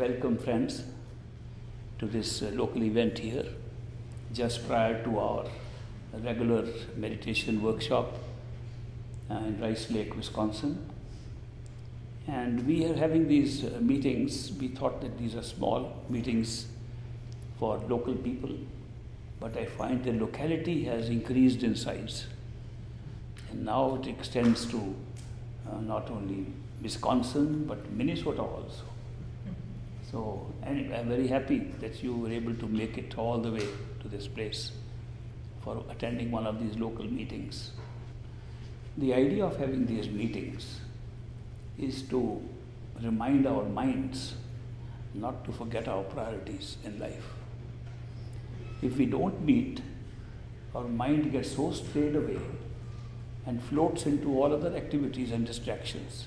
welcome friends to this uh, local event here just prior to our regular meditation workshop in Rice Lake, Wisconsin. And we are having these uh, meetings. We thought that these are small meetings for local people, but I find the locality has increased in size. And now it extends to uh, not only Wisconsin but Minnesota also. So anyway, I'm very happy that you were able to make it all the way to this place for attending one of these local meetings. The idea of having these meetings is to remind our minds not to forget our priorities in life. If we don't meet, our mind gets so strayed away and floats into all other activities and distractions.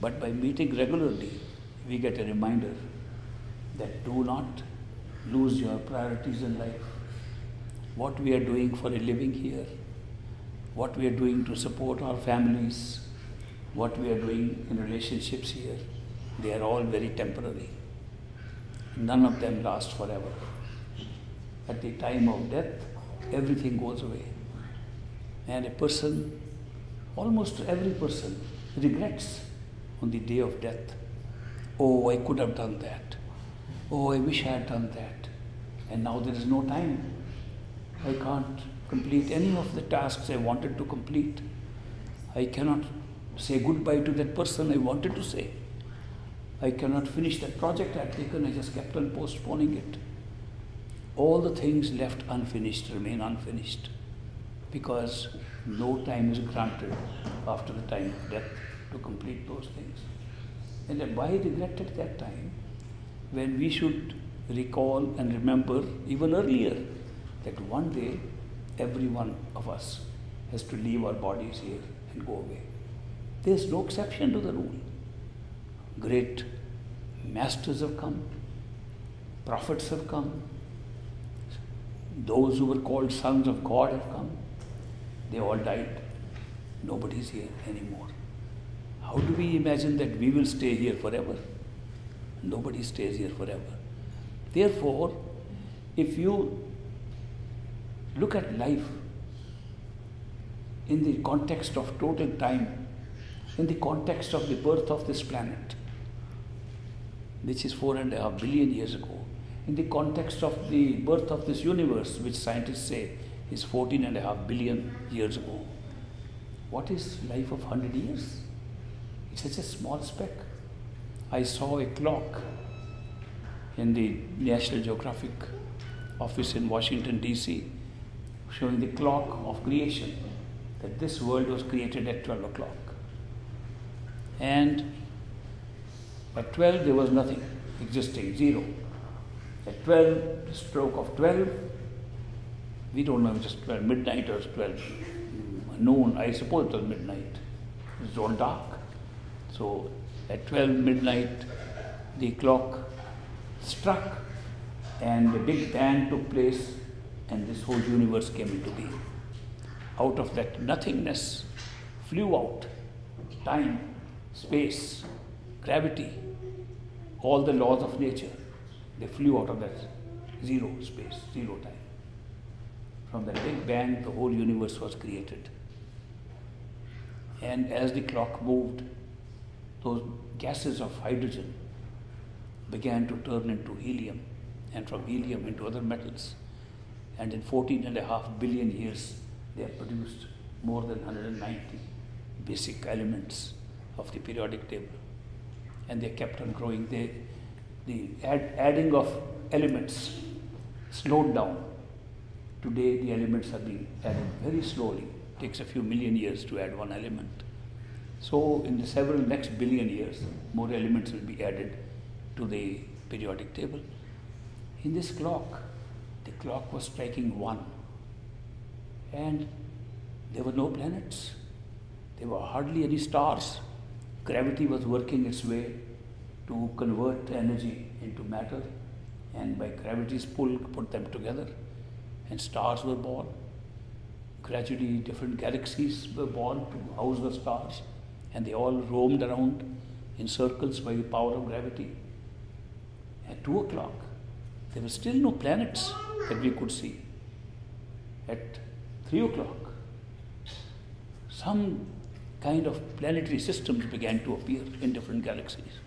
But by meeting regularly, we get a reminder that do not lose your priorities in life. What we are doing for a living here, what we are doing to support our families, what we are doing in relationships here, they are all very temporary. None of them last forever. At the time of death, everything goes away. And a person, almost every person, regrets on the day of death. Oh, I could have done that. Oh, I wish I had done that. And now there is no time. I can't complete any of the tasks I wanted to complete. I cannot say goodbye to that person I wanted to say. I cannot finish that project I've taken, I just kept on postponing it. All the things left unfinished remain unfinished because no time is granted after the time of death to complete those things. And why regret at that time when we should recall and remember even earlier that one day every one of us has to leave our bodies here and go away. There is no exception to the rule. Great masters have come, prophets have come, those who were called sons of God have come. They all died. Nobody's here anymore. How do we imagine that we will stay here forever? Nobody stays here forever. Therefore, if you look at life in the context of total time, in the context of the birth of this planet, which is four and a half billion years ago, in the context of the birth of this universe, which scientists say is 14 and a half billion years ago. What is life of 100 years? It's such a small speck. I saw a clock in the National Geographic office in Washington, D.C., showing the clock of creation, that this world was created at 12 o'clock. And at 12, there was nothing existing, zero. At 12, the stroke of 12, we don't know if it's 12 midnight or 12 noon, I suppose it was midnight. It's all dark. So at 12 midnight, the clock struck and the big bang took place and this whole universe came into being. Out of that nothingness flew out time, space, gravity, all the laws of nature. They flew out of that zero space, zero time. From the Big Bang, the whole universe was created. And as the clock moved, those gases of hydrogen began to turn into helium, and from helium into other metals. And in 14 and a half billion years, they have produced more than 190 basic elements of the periodic table. And they kept on growing. They, the add, adding of elements slowed down. Today, the elements are being added very slowly. It takes a few million years to add one element. So, in the several next billion years, more elements will be added to the periodic table. In this clock, the clock was striking one, and there were no planets. There were hardly any stars. Gravity was working its way to convert energy into matter, and by gravity's pull, put them together, and stars were born. Gradually, different galaxies were born to house the stars, and they all roamed around in circles by the power of gravity. At 2 o'clock, there were still no planets that we could see. At 3 o'clock, some kind of planetary systems began to appear in different galaxies.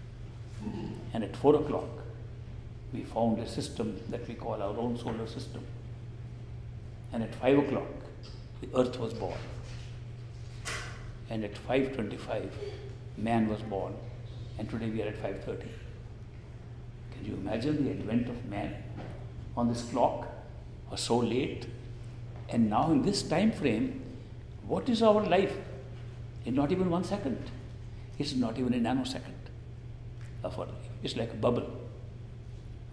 And at 4 o'clock, we found a system that we call our own solar system. And at 5 o'clock, the earth was born. And at 5.25, man was born. And today we are at 5.30. Can you imagine the advent of man on this clock was so late? And now in this time frame, what is our life? In not even one second. It's not even a nanosecond of our life. It's like a bubble.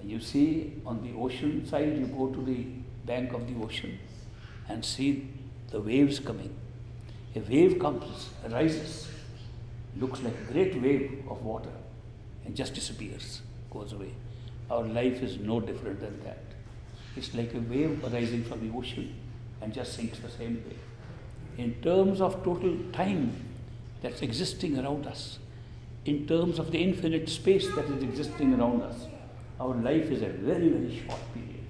You see on the ocean side, you go to the bank of the ocean and see the waves coming. A wave comes, rises, looks like a great wave of water and just disappears, goes away. Our life is no different than that. It's like a wave arising from the ocean and just sinks the same way. In terms of total time that's existing around us, in terms of the infinite space that is existing around us, our life is a very, very short period.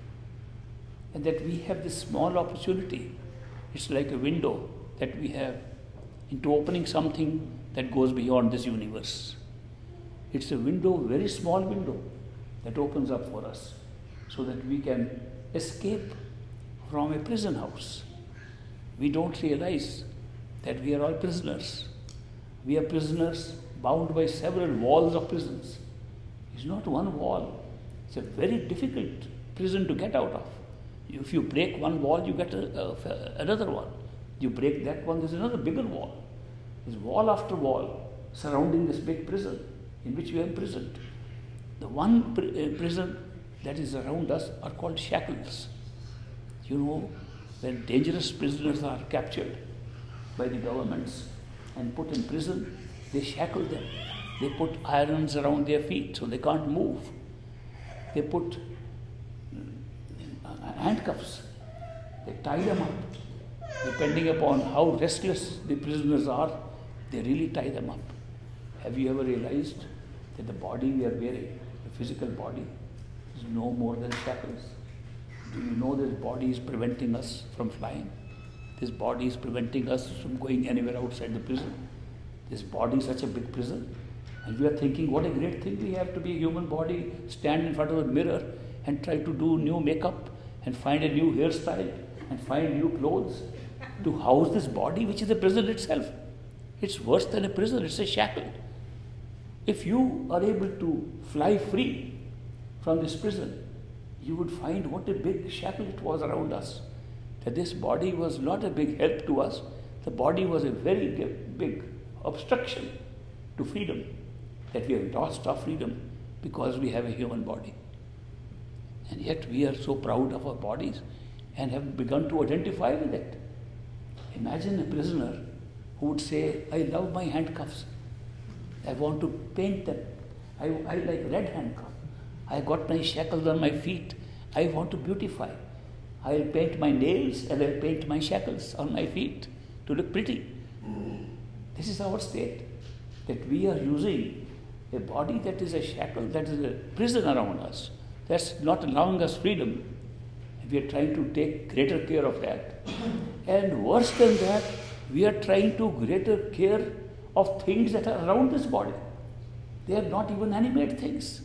And that we have this small opportunity. It's like a window that we have into opening something that goes beyond this universe. It's a window, very small window, that opens up for us so that we can escape from a prison house. We don't realize that we are all prisoners. We are prisoners bound by several walls of prisons. It's not one wall, it's a very difficult prison to get out of. If you break one wall, you get a, a, another one. You break that one, there's another bigger wall. There's wall after wall surrounding this big prison in which we are imprisoned. The one pr- uh, prison that is around us are called shackles. You know, when dangerous prisoners are captured by the governments and put in prison, they shackle them. They put irons around their feet so they can't move. They put uh, handcuffs. They tie them up. Depending upon how restless the prisoners are, they really tie them up. Have you ever realized that the body we are wearing, the physical body, is no more than shackles? Do you know this body is preventing us from flying? This body is preventing us from going anywhere outside the prison. This body is such a big prison. And we are thinking, what a great thing we have to be a human body, stand in front of a mirror and try to do new makeup and find a new hairstyle and find new clothes to house this body, which is a prison itself. It's worse than a prison, it's a shackle. If you are able to fly free from this prison, you would find what a big shackle it was around us. That this body was not a big help to us, the body was a very big obstruction to freedom. That we have lost our freedom because we have a human body. And yet we are so proud of our bodies and have begun to identify with it. Imagine a prisoner who would say, I love my handcuffs. I want to paint them. I, I like red handcuffs. I got my shackles on my feet. I want to beautify. I'll paint my nails and I'll paint my shackles on my feet to look pretty. This is our state. That we are using a body that is a shackle, that is a prison around us, that's not allowing us freedom. We are trying to take greater care of that. And worse than that, we are trying to greater care of things that are around this body. They are not even animate things.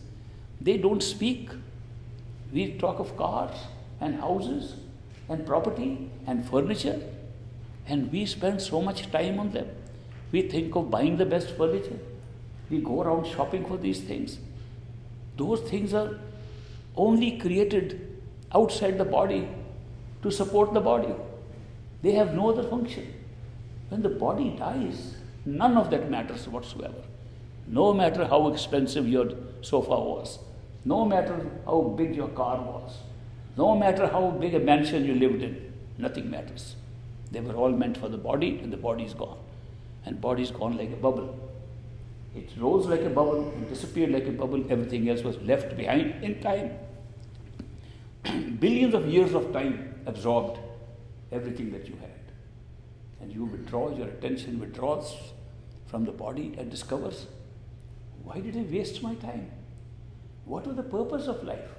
They don't speak. We talk of cars and houses and property and furniture, and we spend so much time on them. We think of buying the best furniture. We go around shopping for these things. Those things are only created outside the body to support the body. They have no other function. When the body dies, none of that matters whatsoever. No matter how expensive your sofa was, no matter how big your car was, no matter how big a mansion you lived in, nothing matters. They were all meant for the body, and the body is gone. And body is gone like a bubble. It rose like a bubble and disappeared like a bubble. Everything else was left behind in time. Billions of years of time absorbed everything that you had. And you withdraw, your attention withdraws from the body and discovers why did I waste my time? What was the purpose of life?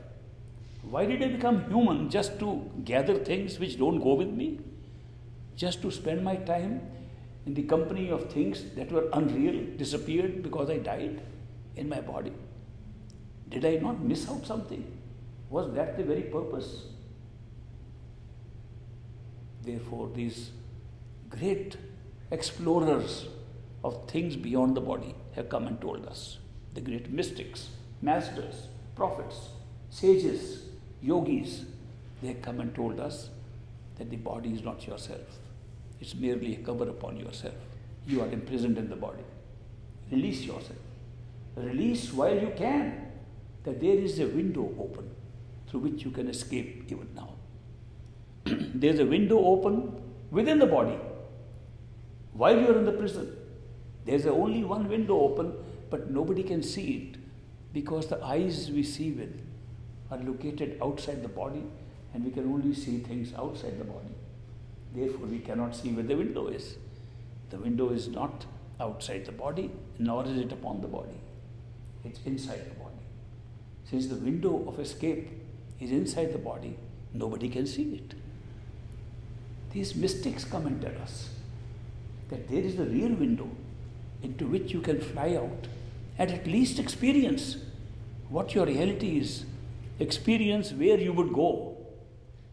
Why did I become human? Just to gather things which don't go with me? Just to spend my time in the company of things that were unreal, disappeared because I died in my body? Did I not miss out something? Was that the very purpose? Therefore, these great explorers of things beyond the body have come and told us. The great mystics, masters, prophets, sages, yogis, they have come and told us that the body is not yourself. It's merely a cover upon yourself. You are imprisoned in the body. Release yourself. Release while you can, that there is a window open through which you can escape even now. There's a window open within the body while you are in the prison. There's only one window open, but nobody can see it because the eyes we see with are located outside the body and we can only see things outside the body. Therefore, we cannot see where the window is. The window is not outside the body, nor is it upon the body. It's inside the body. Since the window of escape is inside the body, nobody can see it. These mystics come and tell us that there is a real window into which you can fly out and at least experience what your reality is, experience where you would go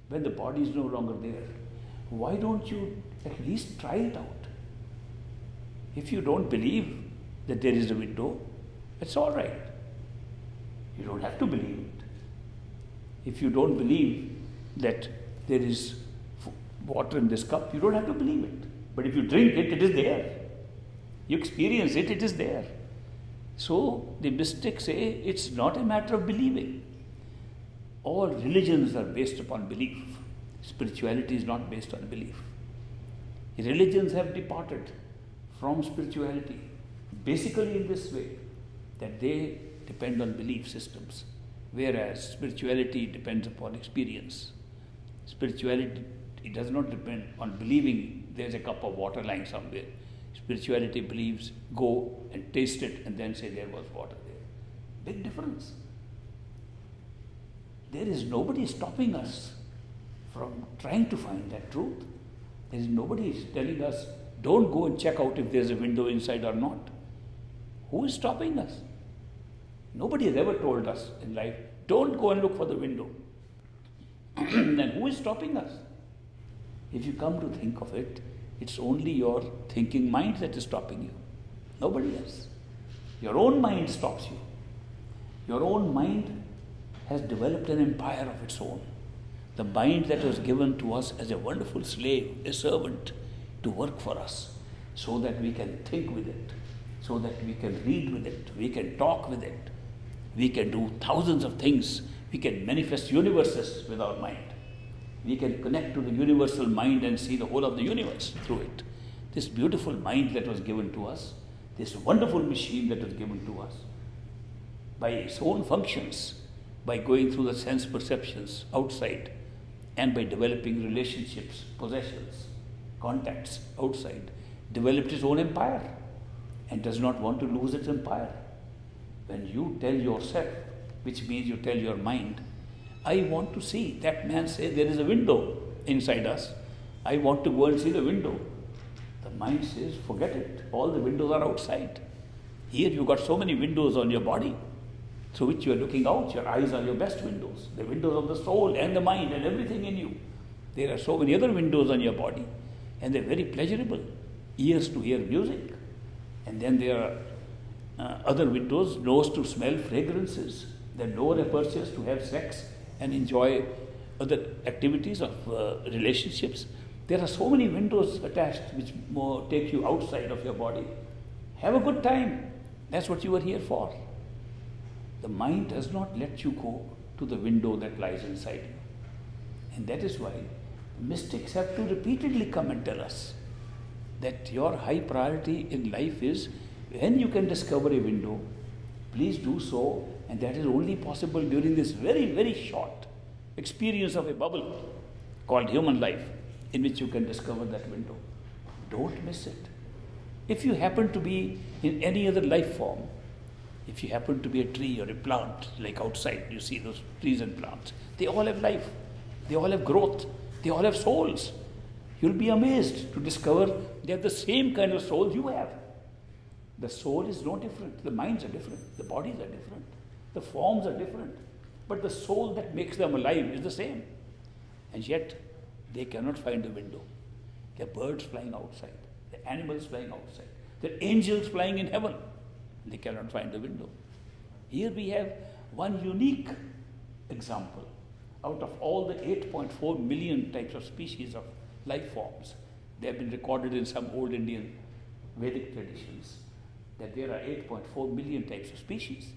when the body is no longer there. Why don't you at least try it out? If you don't believe that there is a window, it's all right. You don't have to believe it. If you don't believe that there is water in this cup, you don't have to believe it. But if you drink it, it is there. You experience it, it is there. So the mystics say it's not a matter of believing. All religions are based upon belief. Spirituality is not based on belief. Religions have departed from spirituality basically in this way that they depend on belief systems, whereas spirituality depends upon experience. Spirituality it does not depend on believing there's a cup of water lying somewhere. Spirituality believes go and taste it and then say there was water there. Big difference. There is nobody stopping us from trying to find that truth. There is nobody telling us, don't go and check out if there's a window inside or not. Who is stopping us? Nobody has ever told us in life, don't go and look for the window. then who is stopping us? If you come to think of it, it's only your thinking mind that is stopping you. Nobody else. Your own mind stops you. Your own mind has developed an empire of its own. The mind that was given to us as a wonderful slave, a servant, to work for us, so that we can think with it, so that we can read with it, we can talk with it, we can do thousands of things, we can manifest universes with our mind we can connect to the universal mind and see the whole of the universe through it. This beautiful mind that was given to us, this wonderful machine that was given to us, by its own functions, by going through the sense perceptions outside, and by developing relationships, possessions, contacts outside, developed its own empire and does not want to lose its empire. When you tell yourself, which means you tell your mind, I want to see. That man says there is a window inside us. I want to go and see the window. The mind says, forget it. All the windows are outside. Here you've got so many windows on your body through which you are looking out. Your eyes are your best windows, the windows of the soul and the mind and everything in you. There are so many other windows on your body, and they're very pleasurable. Ears to hear music, and then there are uh, other windows, nose to smell fragrances, then lower apertures to have sex, and enjoy other activities of uh, relationships. There are so many windows attached which more take you outside of your body. Have a good time. That's what you are here for. The mind does not let you go to the window that lies inside you. And that is why mystics have to repeatedly come and tell us that your high priority in life is when you can discover a window, please do so and that is only possible during this very, very short experience of a bubble called human life in which you can discover that window. Don't miss it. If you happen to be in any other life form, If you happen to be a tree or a plant, like outside, you see those trees and plants, they all have life, they all have growth, they all have souls. You'll be amazed to discover they have the same kind of souls you have. The soul is no different, the minds are different, the bodies are different, the forms are different, but the soul that makes them alive is the same. And yet, they cannot find the window. There are birds flying outside, there are animals flying outside, there are angels flying in heaven. They cannot find the window. Here we have one unique example out of all the 8.4 million types of species of life forms. They have been recorded in some old Indian Vedic traditions that there are 8.4 million types of species.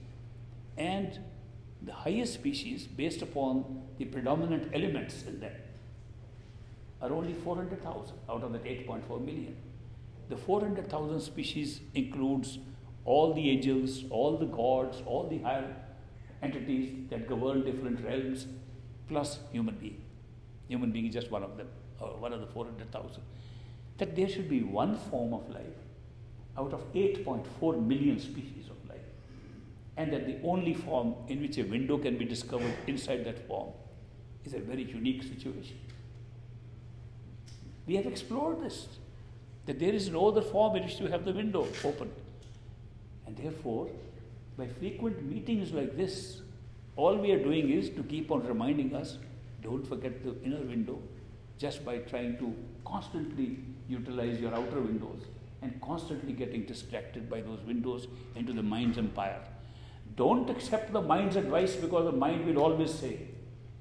And the highest species, based upon the predominant elements in them, are only 400,000 out of that 8.4 million. The 400,000 species includes all the angels, all the gods, all the higher entities that govern different realms, plus human being. Human being is just one of them, one of the 400,000. That there should be one form of life out of 8.4 million species of and that the only form in which a window can be discovered inside that form is a very unique situation. We have explored this, that there is no other form in which you have the window open. And therefore, by frequent meetings like this, all we are doing is to keep on reminding us don't forget the inner window just by trying to constantly utilize your outer windows and constantly getting distracted by those windows into the mind's empire. Don't accept the mind's advice because the mind will always say,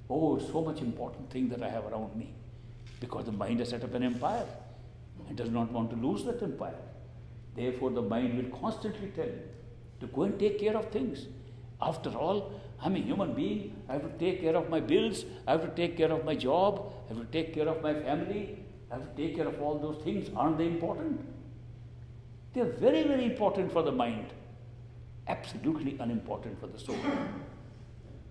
Oh, so much important thing that I have around me. Because the mind has set up an empire and does not want to lose that empire. Therefore, the mind will constantly tell you to go and take care of things. After all, I'm a human being. I have to take care of my bills. I have to take care of my job. I have to take care of my family. I have to take care of all those things. Aren't they important? They are very, very important for the mind, absolutely unimportant for the soul.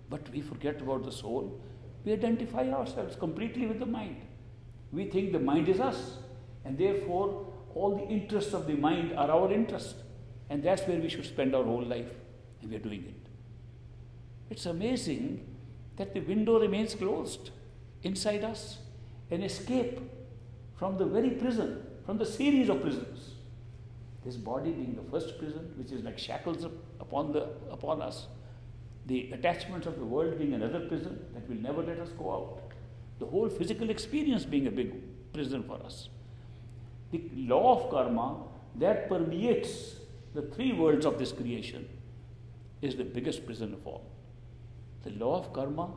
But we forget about the soul. We identify ourselves completely with the mind. We think the mind is us, and therefore all the interests of the mind are our interest. And that's where we should spend our whole life, and we are doing it. It's amazing that the window remains closed inside us, an escape from the very prison, from the series of prisons. This body being the first prison, which is like shackles upon, the, upon us, the attachments of the world being another prison that will never let us go out, the whole physical experience being a big prison for us. The law of karma that permeates the three worlds of this creation is the biggest prison of all. The law of karma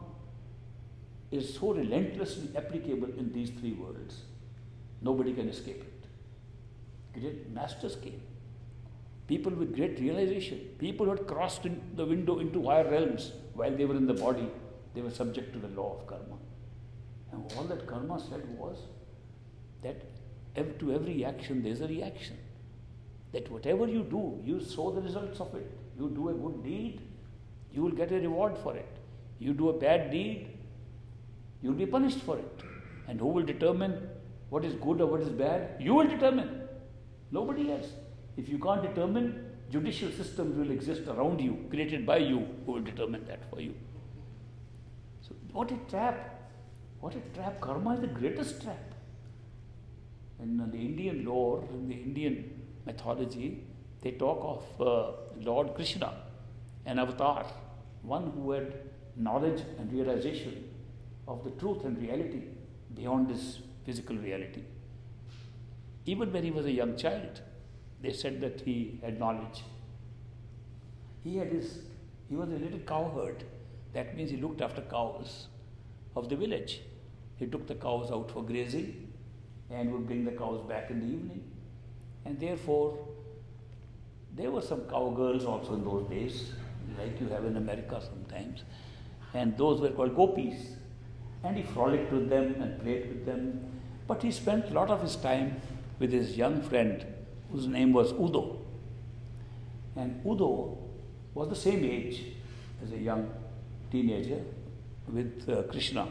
is so relentlessly applicable in these three worlds. Nobody can escape it great masters came. People with great realization. People who had crossed the window into higher realms while they were in the body, they were subject to the law of karma. And all that karma said was that to every action there is a reaction. That whatever you do, you sow the results of it. You do a good deed, you will get a reward for it. You do a bad deed, you will be punished for it. And who will determine what is good or what is bad? You will determine. Nobody else. If you can't determine, judicial systems will exist around you, created by you, who will determine that for you. So, what a trap! What a trap! Karma is the greatest trap. In the Indian lore, in the Indian mythology, they talk of uh, Lord Krishna, an avatar, one who had knowledge and realization of the truth and reality beyond this physical reality. Even when he was a young child, they said that he had knowledge. He had his, he was a little cowherd. That means he looked after cows of the village. He took the cows out for grazing and would bring the cows back in the evening. And therefore, there were some cowgirls also in those days, like you have in America sometimes. And those were called gopis. And he frolicked with them and played with them. But he spent a lot of his time with his young friend whose name was Udo. And Udo was the same age as a young teenager with uh, Krishna.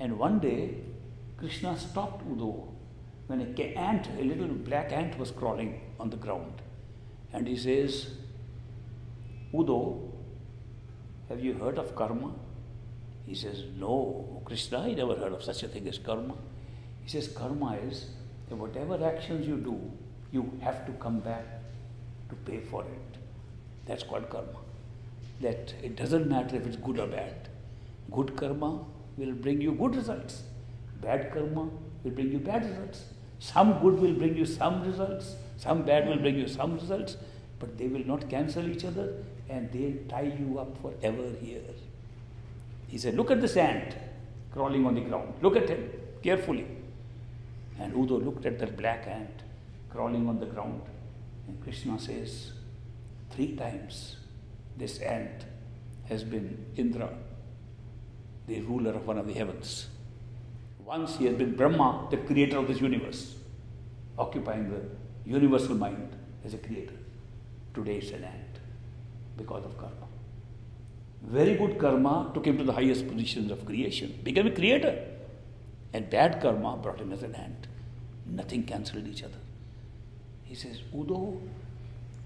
And one day, Krishna stopped Udo when a ant, a little black ant, was crawling on the ground. And he says, Udo, have you heard of karma? He says, No, Krishna, I never heard of such a thing as karma. He says, Karma is that whatever actions you do, you have to come back to pay for it. That's called karma. That it doesn't matter if it's good or bad. Good karma will bring you good results. Bad karma will bring you bad results. Some good will bring you some results, some bad will bring you some results, but they will not cancel each other and they'll tie you up forever here. He said, Look at this ant crawling on the ground. Look at him carefully. And Udo looked at that black ant crawling on the ground. And Krishna says, Three times this ant has been Indra, the ruler of one of the heavens. Once he has been Brahma, the creator of this universe, occupying the universal mind as a creator. Today it's an ant because of karma. Very good karma took him to the highest positions of creation, became a creator. And bad karma brought him as an ant. Nothing cancelled each other. He says, Udo,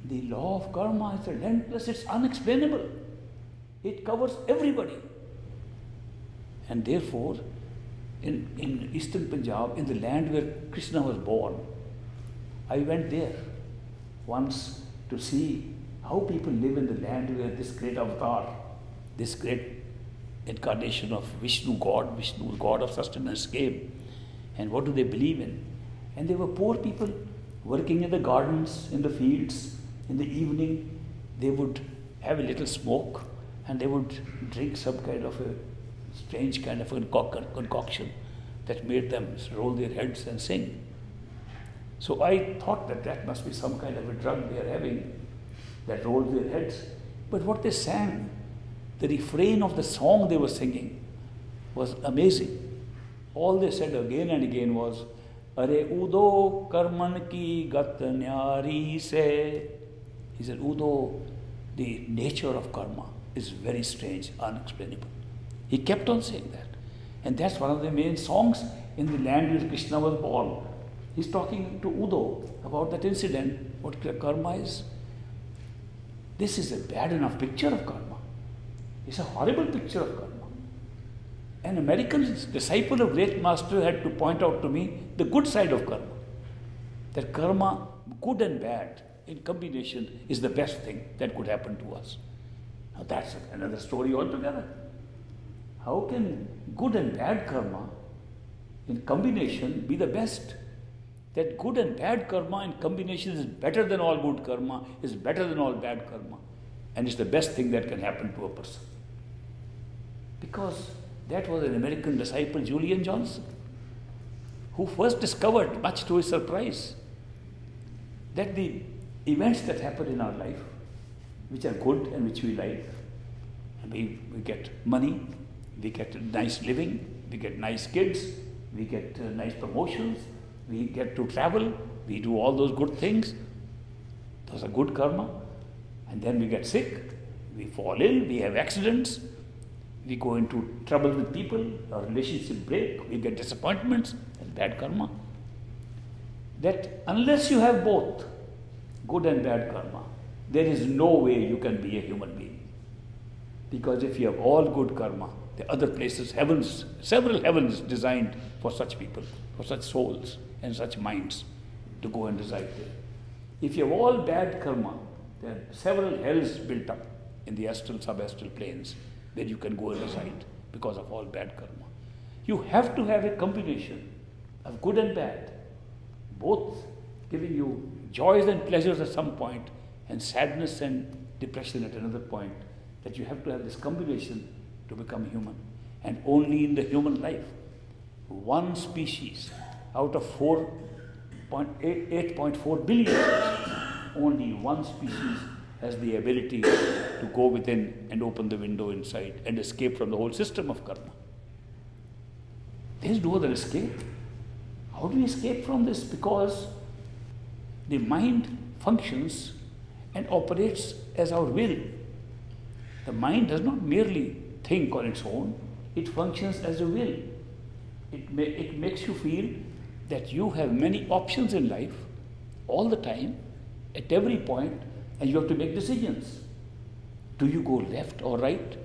the law of karma is relentless, it's unexplainable. It covers everybody. And therefore, in, in eastern Punjab, in the land where Krishna was born, I went there once to see how people live in the land where this great avatar, this great incarnation of Vishnu God, Vishnu God of sustenance came. And what do they believe in? And they were poor people working in the gardens, in the fields. In the evening, they would have a little smoke and they would drink some kind of a strange kind of a concoction that made them roll their heads and sing. So I thought that that must be some kind of a drug they are having that rolls their heads. But what they sang, the refrain of the song they were singing was amazing. All they said again and again was, Are Udo karman ki gat nyari se. He said, Udo, the nature of karma is very strange, unexplainable. He kept on saying that. And that's one of the main songs in the land where Krishna was born. He's talking to Udo about that incident, what karma is. This is a bad enough picture of karma. It's a horrible picture of karma. An American disciple of great master had to point out to me the good side of karma. That karma, good and bad in combination, is the best thing that could happen to us. Now that's another story altogether. How can good and bad karma in combination be the best? That good and bad karma in combination is better than all good karma, is better than all bad karma, and it's the best thing that can happen to a person. Because that was an American disciple, Julian Johnson, who first discovered, much to his surprise, that the events that happen in our life, which are good and which we like, we, we get money, we get nice living, we get nice kids, we get uh, nice promotions, we get to travel, we do all those good things. Those are good karma. And then we get sick, we fall ill, we have accidents, we go into trouble with people, our relationship break, we get disappointments, that's bad karma. That unless you have both good and bad karma, there is no way you can be a human being. Because if you have all good karma, the other places, heavens, several heavens designed for such people, for such souls and such minds to go and reside there. If you have all bad karma, there are several hells built up in the astral, sub-astral planes where you can go and reside because of all bad karma. You have to have a combination of good and bad, both giving you joys and pleasures at some point and sadness and depression at another point, that you have to have this combination to become human. And only in the human life, one species out of 8.4 billion, only one species has the ability to go within and open the window inside and escape from the whole system of karma. There is no other escape. How do we escape from this? Because the mind functions and operates as our will. The mind does not merely think on its own, it functions as a will. It, it makes you feel that you have many options in life all the time, at every point, and you have to make decisions. Do you go left or right?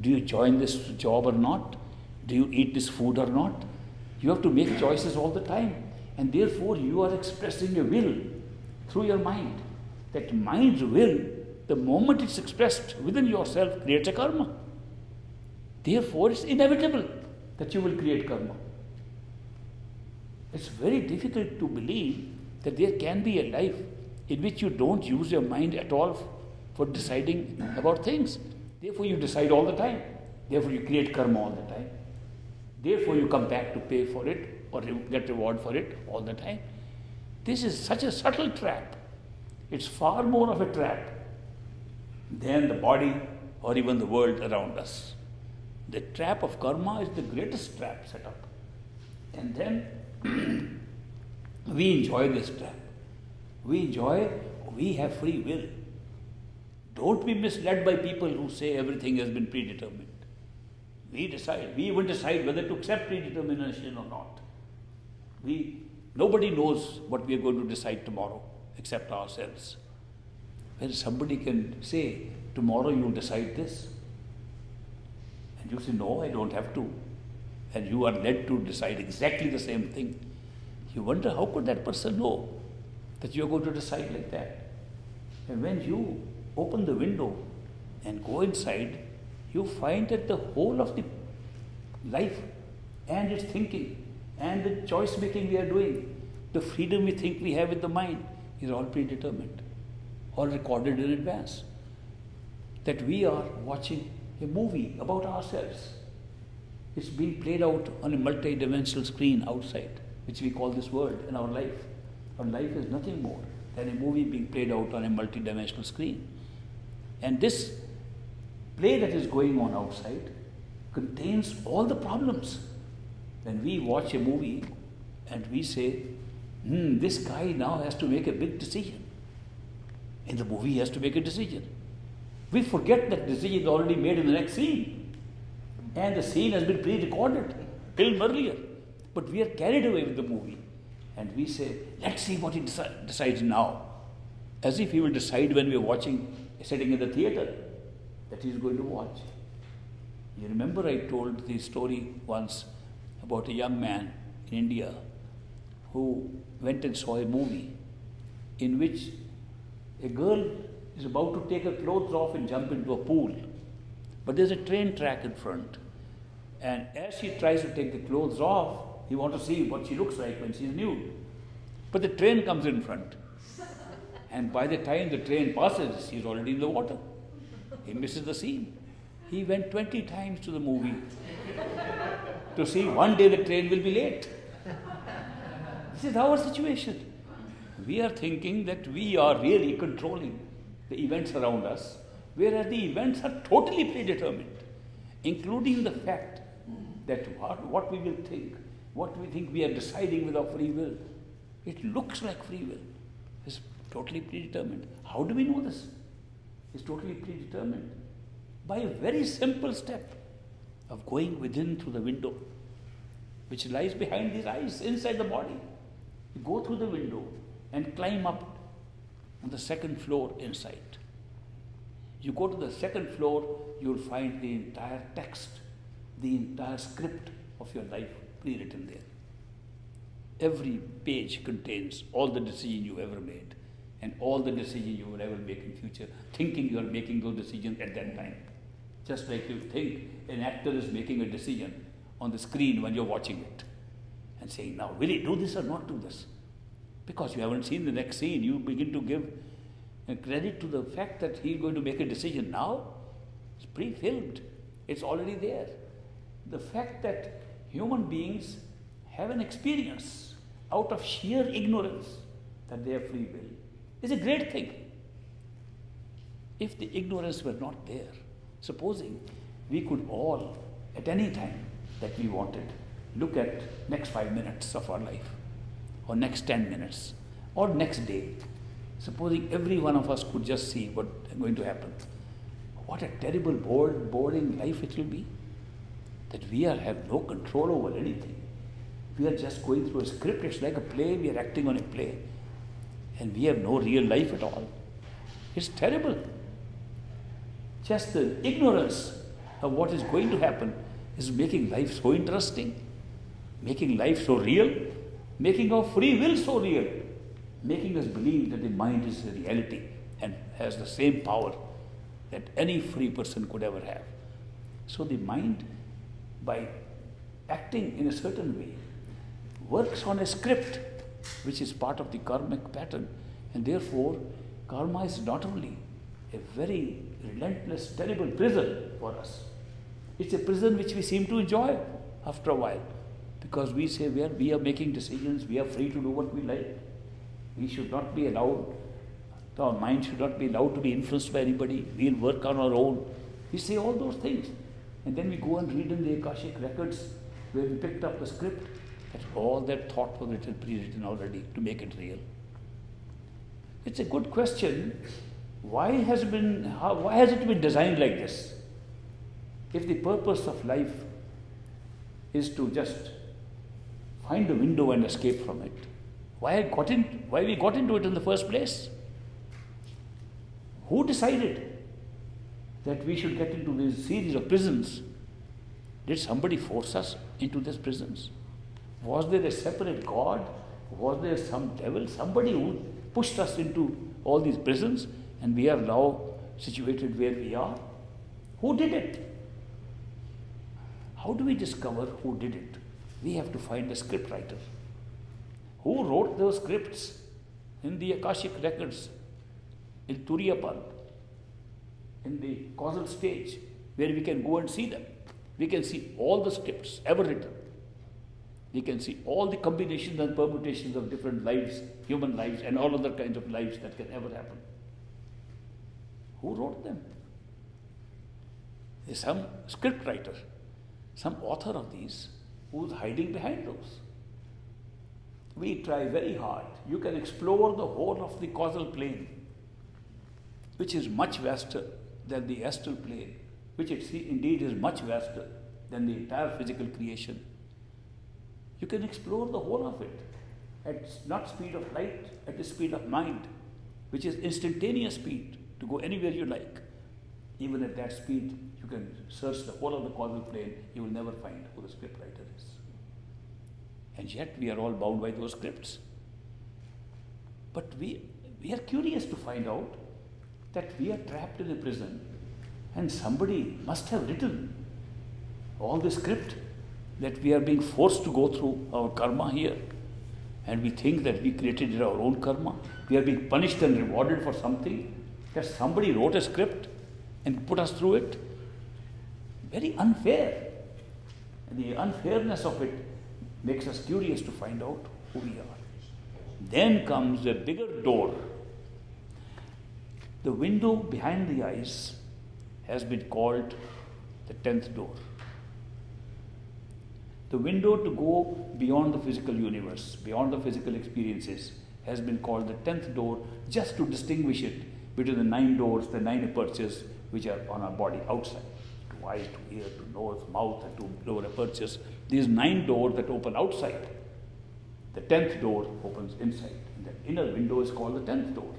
Do you join this job or not? Do you eat this food or not? You have to make choices all the time. And therefore, you are expressing a will through your mind. That mind's will, the moment it's expressed within yourself, creates a karma. Therefore, it's inevitable that you will create karma. It's very difficult to believe that there can be a life in which you don't use your mind at all for deciding about things. Therefore, you decide all the time. Therefore, you create karma all the time. Therefore, you come back to pay for it or get reward for it all the time. This is such a subtle trap. It's far more of a trap than the body or even the world around us. The trap of karma is the greatest trap set up. And then we enjoy this trap. We enjoy, we have free will. Don't be misled by people who say everything has been predetermined. We decide. We even decide whether to accept predetermination or not. We, nobody knows what we are going to decide tomorrow except ourselves. When somebody can say, tomorrow you'll decide this, and you say, no, I don't have to, and you are led to decide exactly the same thing, you wonder how could that person know that you're going to decide like that? And when you open the window and go inside, you find that the whole of the life and its thinking and the choice making we are doing, the freedom we think we have with the mind is all predetermined, all recorded in advance. That we are watching a movie about ourselves. It's being played out on a multi dimensional screen outside, which we call this world in our life. Our life is nothing more than a movie being played out on a multi dimensional screen. And this play that is going on outside contains all the problems. When we watch a movie and we say, hmm, this guy now has to make a big decision. In the movie, he has to make a decision. We forget that decision is already made in the next scene. And the scene has been pre recorded, filmed earlier. But we are carried away with the movie. And we say, let's see what he deci- decides now. As if he will decide when we are watching, sitting in the theater that he is going to watch. You remember I told the story once about a young man in India who went and saw a movie in which a girl is about to take her clothes off and jump into a pool. But there's a train track in front. And as she tries to take the clothes off, he wants to see what she looks like when she's nude. But the train comes in front. And by the time the train passes, he's already in the water. He misses the scene. He went 20 times to the movie to see one day the train will be late. This is our situation. We are thinking that we are really controlling the events around us, whereas the events are totally predetermined, including the fact that what, what we will think, what we think we are deciding with our free will, it looks like free will. It's totally predetermined. How do we know this? is totally predetermined by a very simple step of going within through the window, which lies behind these eyes, inside the body. You go through the window and climb up on the second floor inside. You go to the second floor, you'll find the entire text, the entire script of your life pre written there. Every page contains all the decisions you ever made and all the decisions you will ever make in future, thinking you are making those decisions at that time. Just like you think an actor is making a decision on the screen when you're watching it and saying, now, will he do this or not do this? Because you haven't seen the next scene, you begin to give credit to the fact that he's going to make a decision now. It's pre filmed, it's already there. The fact that human beings have an experience out of sheer ignorance that they have free will is a great thing. If the ignorance were not there, supposing we could all, at any time that we wanted, look at next five minutes of our life, or next ten minutes, or next day, supposing every one of us could just see what is going to happen, what a terrible, bored, boring life it will be. That we are have no control over anything. We are just going through a script. It's like a play. We are acting on a play and we have no real life at all. It's terrible. Just the ignorance of what is going to happen is making life so interesting, making life so real, making our free will so real, making us believe that the mind is a reality and has the same power that any free person could ever have. So the mind, by acting in a certain way, works on a script which is part of the karmic pattern, and therefore karma is not only a very relentless, terrible prison for us. It's a prison which we seem to enjoy after a while because we say we are, we are making decisions, we are free to do what we like. We should not be allowed, our mind should not be allowed to be influenced by anybody. We'll work on our own. We say all those things. And then we go and read in the Akashic records where we picked up the script all that thought was written, pre-written already to make it real. It's a good question. Why has it been how, why has it been designed like this? If the purpose of life is to just find a window and escape from it, why got in, why we got into it in the first place? Who decided that we should get into this series of prisons? Did somebody force us into these prisons? Was there a separate God? Was there some devil? Somebody who pushed us into all these prisons and we are now situated where we are? Who did it? How do we discover who did it? We have to find a script writer. Who wrote those scripts in the Akashic records, in Turiyapan, in the causal stage, where we can go and see them? We can see all the scripts ever written. We can see all the combinations and permutations of different lives, human lives, and all other kinds of lives that can ever happen. Who wrote them? There's some script writer, some author of these who's hiding behind those. We try very hard. You can explore the whole of the causal plane, which is much vaster than the astral plane, which it indeed is much vaster than the entire physical creation. You can explore the whole of it at not speed of light, at the speed of mind, which is instantaneous speed to go anywhere you like. Even at that speed, you can search the whole of the causal plane, you will never find who the scriptwriter is. And yet we are all bound by those scripts. But we, we are curious to find out that we are trapped in a prison and somebody must have written all the script that we are being forced to go through our karma here. And we think that we created our own karma. We are being punished and rewarded for something that somebody wrote a script and put us through it. Very unfair. And the unfairness of it makes us curious to find out who we are. Then comes a bigger door. The window behind the eyes has been called the tenth door. The window to go beyond the physical universe, beyond the physical experiences, has been called the tenth door just to distinguish it between the nine doors, the nine apertures which are on our body outside to eyes, to ear, to nose, mouth, and to lower apertures. These nine doors that open outside. The tenth door opens inside. And the inner window is called the tenth door.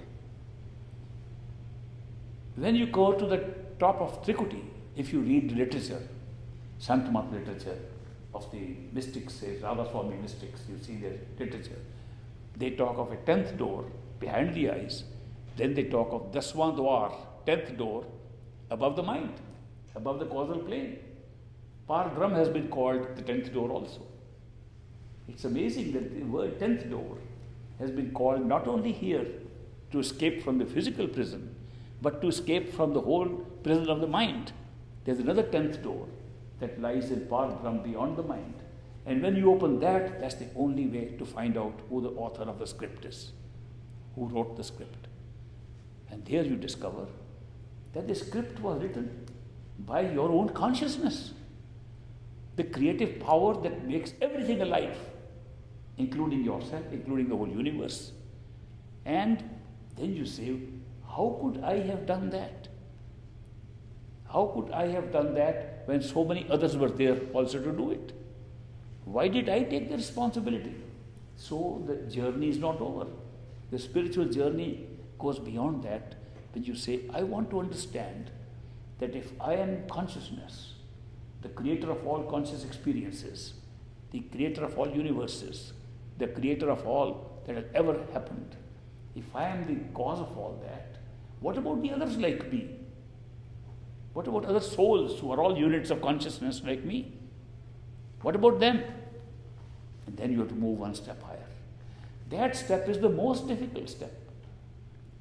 When you go to the top of Trikuti, if you read literature, Sant Mat literature of the mystics, say Radha Swami mystics, you see their literature, they talk of a tenth door behind the eyes, then they talk of Daswan Dwar, tenth door above the mind, above the causal plane. Par Brahm has been called the tenth door also. It's amazing that the word tenth door has been called not only here to escape from the physical prison, but to escape from the whole prison of the mind. There's another tenth door that lies in Brahm beyond the mind. And when you open that, that's the only way to find out who the author of the script is, who wrote the script. And there you discover that the script was written by your own consciousness. The creative power that makes everything alive, including yourself, including the whole universe. And then you say, how could I have done that? How could I have done that when so many others were there also to do it? Why did I take the responsibility? So the journey is not over. The spiritual journey goes beyond that when you say, I want to understand that if I am consciousness, the creator of all conscious experiences, the creator of all universes, the creator of all that has ever happened, if I am the cause of all that, what about the others like me? What about other souls who are all units of consciousness like me? What about them? And then you have to move one step higher. That step is the most difficult step.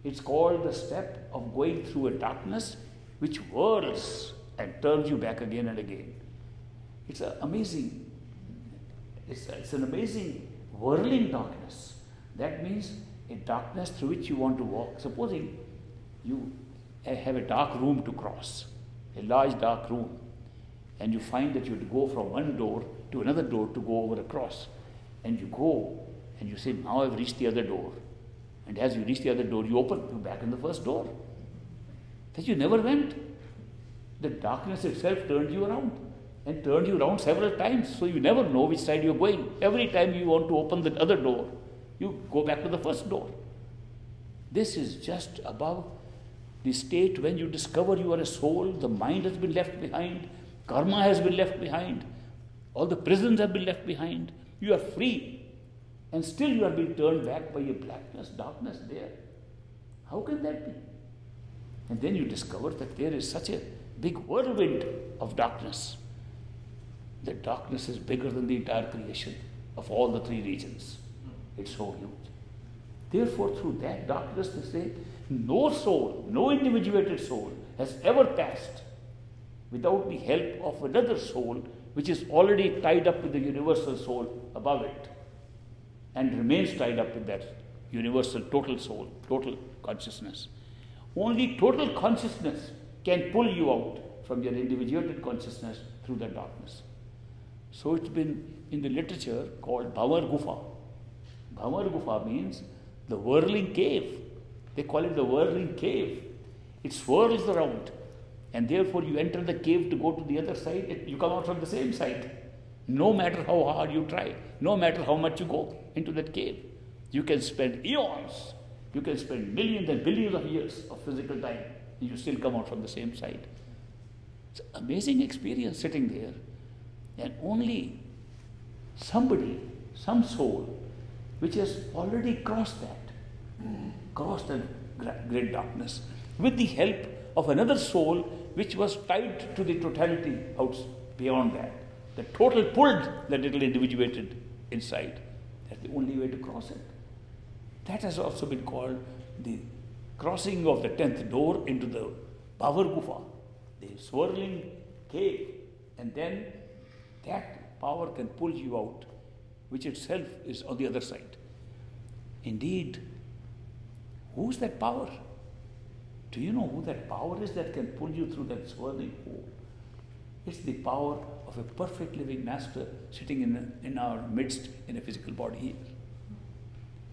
It's called the step of going through a darkness which whirls and turns you back again and again. It's an amazing, it's, it's an amazing whirling darkness. That means a darkness through which you want to walk. Supposing you have a dark room to cross, a large dark room, and you find that you to go from one door to another door to go over a cross, and you go and you say, Now I've reached the other door. And as you reach the other door, you open, you're back in the first door. That you never went. The darkness itself turned you around and turned you around several times, so you never know which side you're going. Every time you want to open the other door, you go back to the first door. This is just above the state when you discover you are a soul, the mind has been left behind, karma has been left behind, all the prisons have been left behind. You are free, and still you are being turned back by your blackness, darkness there. How can that be? And then you discover that there is such a big whirlwind of darkness. That darkness is bigger than the entire creation of all the three regions. It's so huge. Therefore, through that darkness, they say, no soul, no individuated soul has ever passed without the help of another soul which is already tied up with the universal soul above it and remains tied up with that universal total soul, total consciousness. Only total consciousness can pull you out from your individuated consciousness through the darkness. So it's been in the literature called Bhavar Gufa. Bhavar Gufa means the whirling cave. They call it the whirling cave. It swirls around, and therefore you enter the cave to go to the other side, you come out from the same side. No matter how hard you try, no matter how much you go into that cave, you can spend eons, you can spend millions and billions of years of physical time, and you still come out from the same side. It's an amazing experience sitting there, and only somebody, some soul, which has already crossed that, crossed that great darkness, with the help of another soul which was tied to the totality out beyond that. The total pulled the little individuated inside. That's the only way to cross it. That has also been called the crossing of the tenth door into the Bhavar Gufa, the swirling cave. And then that power can pull you out, which itself is on the other side. Indeed, who's that power? Do you know who that power is that can pull you through that swirling hole? It's the power of a perfect living master sitting in, in our midst in a physical body here.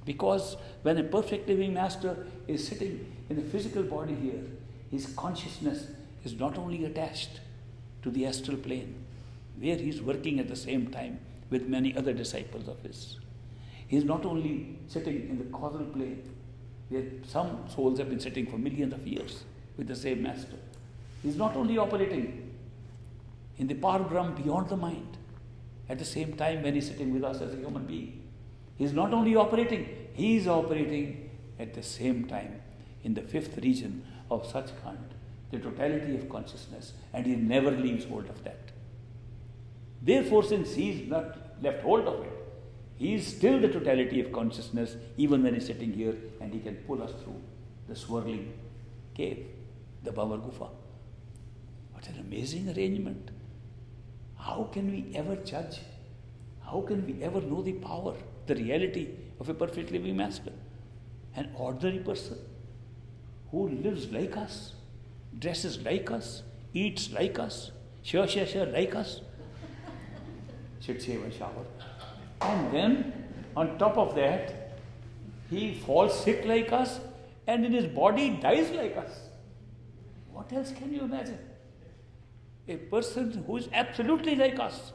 Because when a perfect living master is sitting in a physical body here, his consciousness is not only attached to the astral plane, where he is working at the same time with many other disciples of his. He is not only sitting in the causal plane, where some souls have been sitting for millions of years with the same master. He is not only operating in the Parbrahm beyond the mind at the same time when he's sitting with us as a human being. He's not only operating, he is operating at the same time in the fifth region of Sachkhand, the totality of consciousness, and he never leaves hold of that. Therefore, since he is not left hold of it, he is still the totality of consciousness even when he's sitting here and he can pull us through the swirling cave, the Bhavar Gufa. What an amazing arrangement. How can we ever judge? How can we ever know the power, the reality of a perfect living master? An ordinary person who lives like us, dresses like us, eats like us, sure, sure, sure, like us, should shave and shower. And then, on top of that, he falls sick like us and in his body dies like us. What else can you imagine? a person who is absolutely like us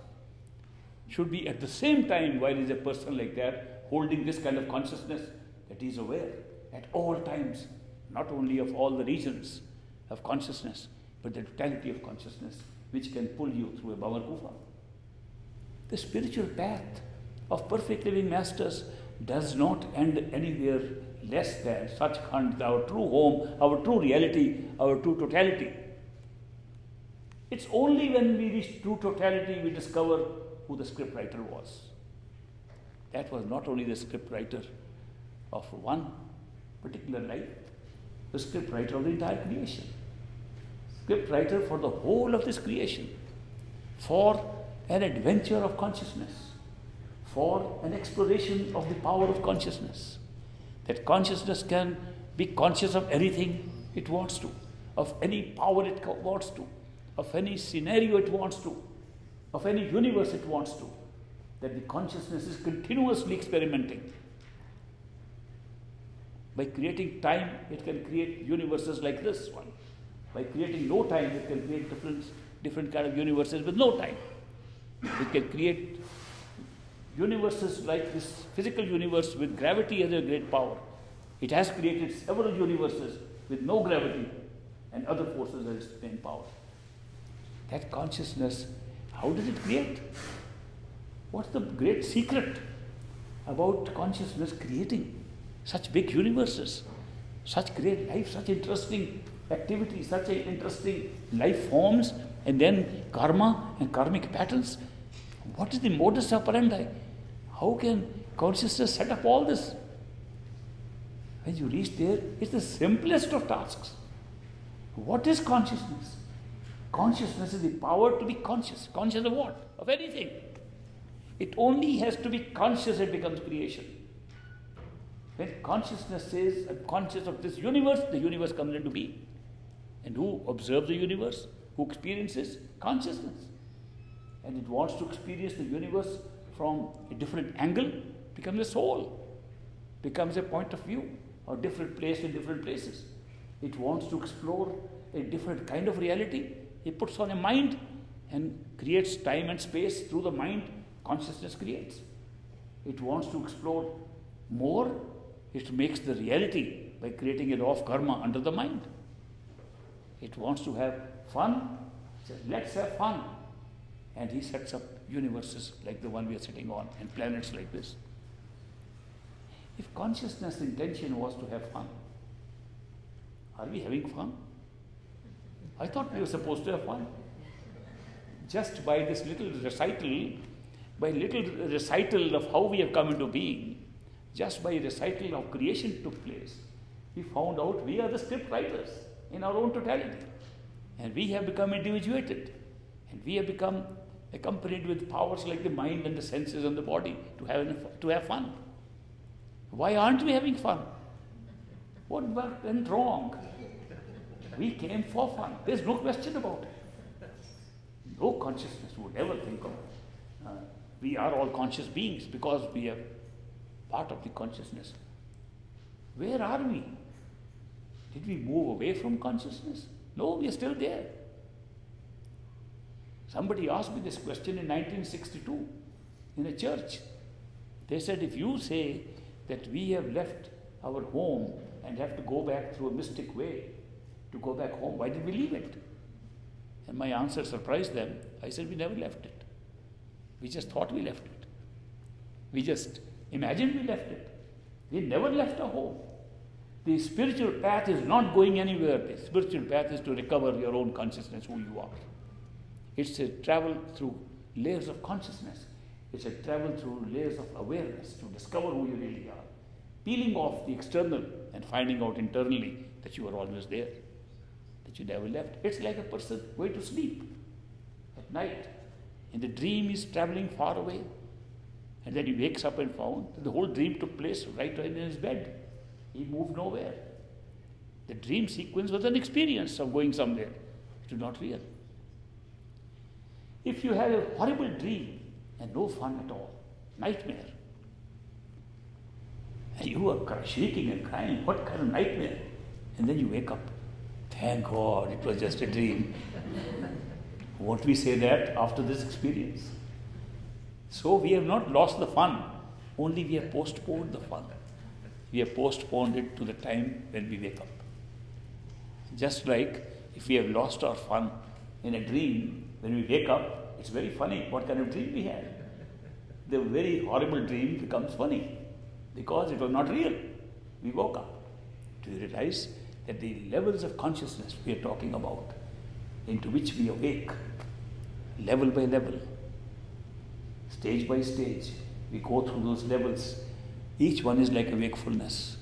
should be at the same time, while he's a person like that, holding this kind of consciousness that he's aware at all times, not only of all the regions of consciousness, but the totality of consciousness which can pull you through a Bhavar Gufa. The spiritual path of perfect living masters does not end anywhere less than Sachkhand, our true home, our true reality, our true totality. It's only when we reach true totality we discover who the scriptwriter was. That was not only the scriptwriter of one particular life, the scriptwriter of the entire creation. Scriptwriter for the whole of this creation, for an adventure of consciousness, for an exploration of the power of consciousness. That consciousness can be conscious of anything it wants to, of any power it wants to, of any scenario it wants to, of any universe it wants to. That the consciousness is continuously experimenting. By creating time, it can create universes like this one. By creating no time, it can create different, different kind of universes with no time. It can create universes like this physical universe with gravity as a great power. It has created several universes with no gravity and other forces as its main power. That consciousness, how does it create? What's the great secret about consciousness creating such big universes, such great life, such interesting activity, such interesting life forms, and then karma and karmic patterns? What is the modus operandi? How can consciousness set up all this? When you reach there, it's the simplest of tasks. What is consciousness? Consciousness is the power to be conscious. Conscious of what? Of anything. It only has to be conscious, it becomes creation. When consciousness says, I'm conscious of this universe, the universe comes into being. And who observes the universe? Who experiences? Consciousness. And it wants to experience the universe from a different angle, becomes a soul, becomes a point of view, or different place in different places. It wants to explore a different kind of reality. It puts on a mind and creates time and space through the mind, consciousness creates. It wants to explore more, it makes the reality by creating a law of karma under the mind. It wants to have fun, says, let's have fun. And he sets up universes like the one we are sitting on and planets like this. If consciousness intention was to have fun, are we having fun? I thought we were supposed to have fun. Just by this little recital, by little recital of how we have come into being, just by recital of creation took place, we found out we are the script writers in our own totality. And we have become individuated. And we have become accompanied with powers like the mind and the senses and the body to have, to have fun. Why aren't we having fun? What went wrong? We came for fun. There's no question about it. No consciousness would ever think of uh, we are all conscious beings because we are part of the consciousness. Where are we? Did we move away from consciousness? No, we are still there. Somebody asked me this question in 1962 in a church. They said, if you say that we have left our home and have to go back through a mystic way to go back home, why did we leave it? And my answer surprised them. I said, we never left it. We just thought we left it. We just imagined we left it. We never left our home. The spiritual path is not going anywhere. The spiritual path is to recover your own consciousness, who you are. It's a travel through layers of consciousness. It's a travel through layers of awareness to discover who you really are. Peeling off the external and finding out internally that you are always there, that you never left. It's like a person going to sleep at night. And the dream is traveling far away. And then he wakes up and found that the whole dream took place right in his bed. He moved nowhere. The dream sequence was an experience of going somewhere. It was not real. If you have a horrible dream and no fun at all, nightmare, and you are shaking and crying, what kind of nightmare? And then you wake up. Thank God, it was just a dream. Won't we say that after this experience? So we have not lost the fun, only we have postponed the fun. We have postponed it to the time when we wake up. Just like if we have lost our fun in a dream, when we wake up, it's very funny what kind of dream we had. The very horrible dream becomes funny because it was not real. We woke up. Do you realize that the levels of consciousness we are talking about, into which we awake, level by level, stage by stage, we go through those levels. Each one is like a wakefulness.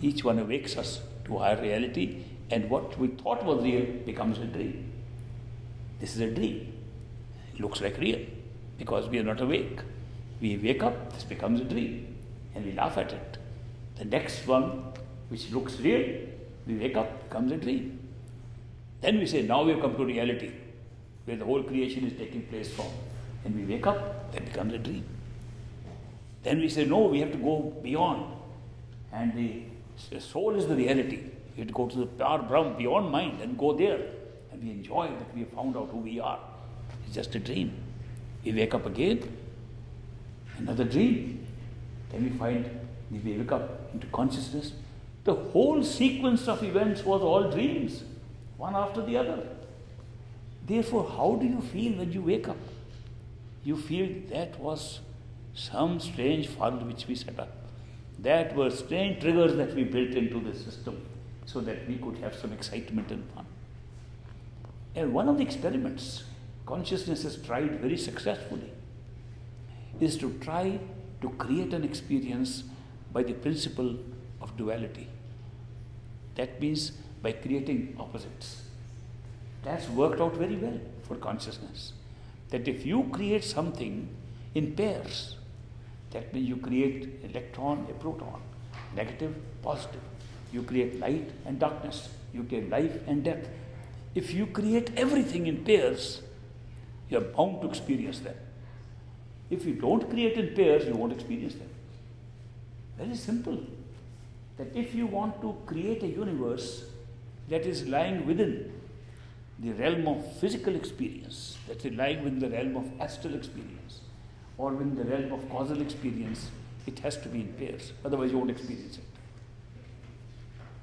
Each one awakes us to our reality, and what we thought was real becomes a dream. This is a dream. It looks like real because we are not awake. We wake up, this becomes a dream, and we laugh at it. The next one, which looks real, we wake up, becomes a dream. Then we say, now we have come to reality, where the whole creation is taking place from. And we wake up, that becomes a dream. Then we say, no, we have to go beyond. And the, soul is the reality. We have to go to the Par Brahm, beyond mind, and go there. And we enjoy that we have found out who we are. It's just a dream. We wake up again, another dream. Then we find we wake up into consciousness. The whole sequence of events was all dreams, one after the other. Therefore, how do you feel when you wake up? You feel that was some strange fund which we set up. That were strange triggers that we built into the system so that we could have some excitement and fun. And one of the experiments consciousness has tried very successfully is to try to create an experience by the principle of duality. That means by creating opposites. That's worked out very well for consciousness. That if you create something in pairs, that means you create electron, a proton, negative, positive. You create light and darkness. You create life and death. If you create everything in pairs, you are bound to experience them. If you don't create in pairs, you won't experience them. Very simple. That if you want to create a universe that is lying within the realm of physical experience, that is lying within the realm of astral experience, or within the realm of causal experience, it has to be in pairs. Otherwise, you won't experience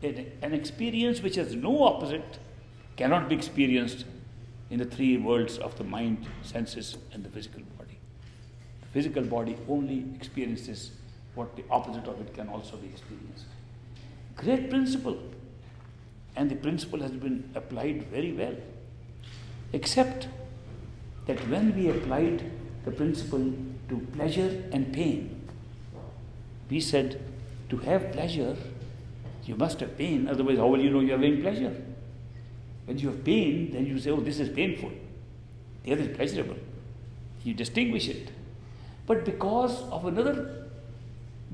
it. An, experience which has no opposite cannot be experienced in the three worlds of the mind, senses, and the physical body. The physical body only experiences what the opposite of it can also be experienced. Great principle. And the principle has been applied very well. Except that when we applied the principle to pleasure and pain. We said to have pleasure, you must have pain, otherwise, how will you know you're having pleasure? When you have pain, then you say, oh, this is painful. The other is pleasurable. You distinguish it. But because of another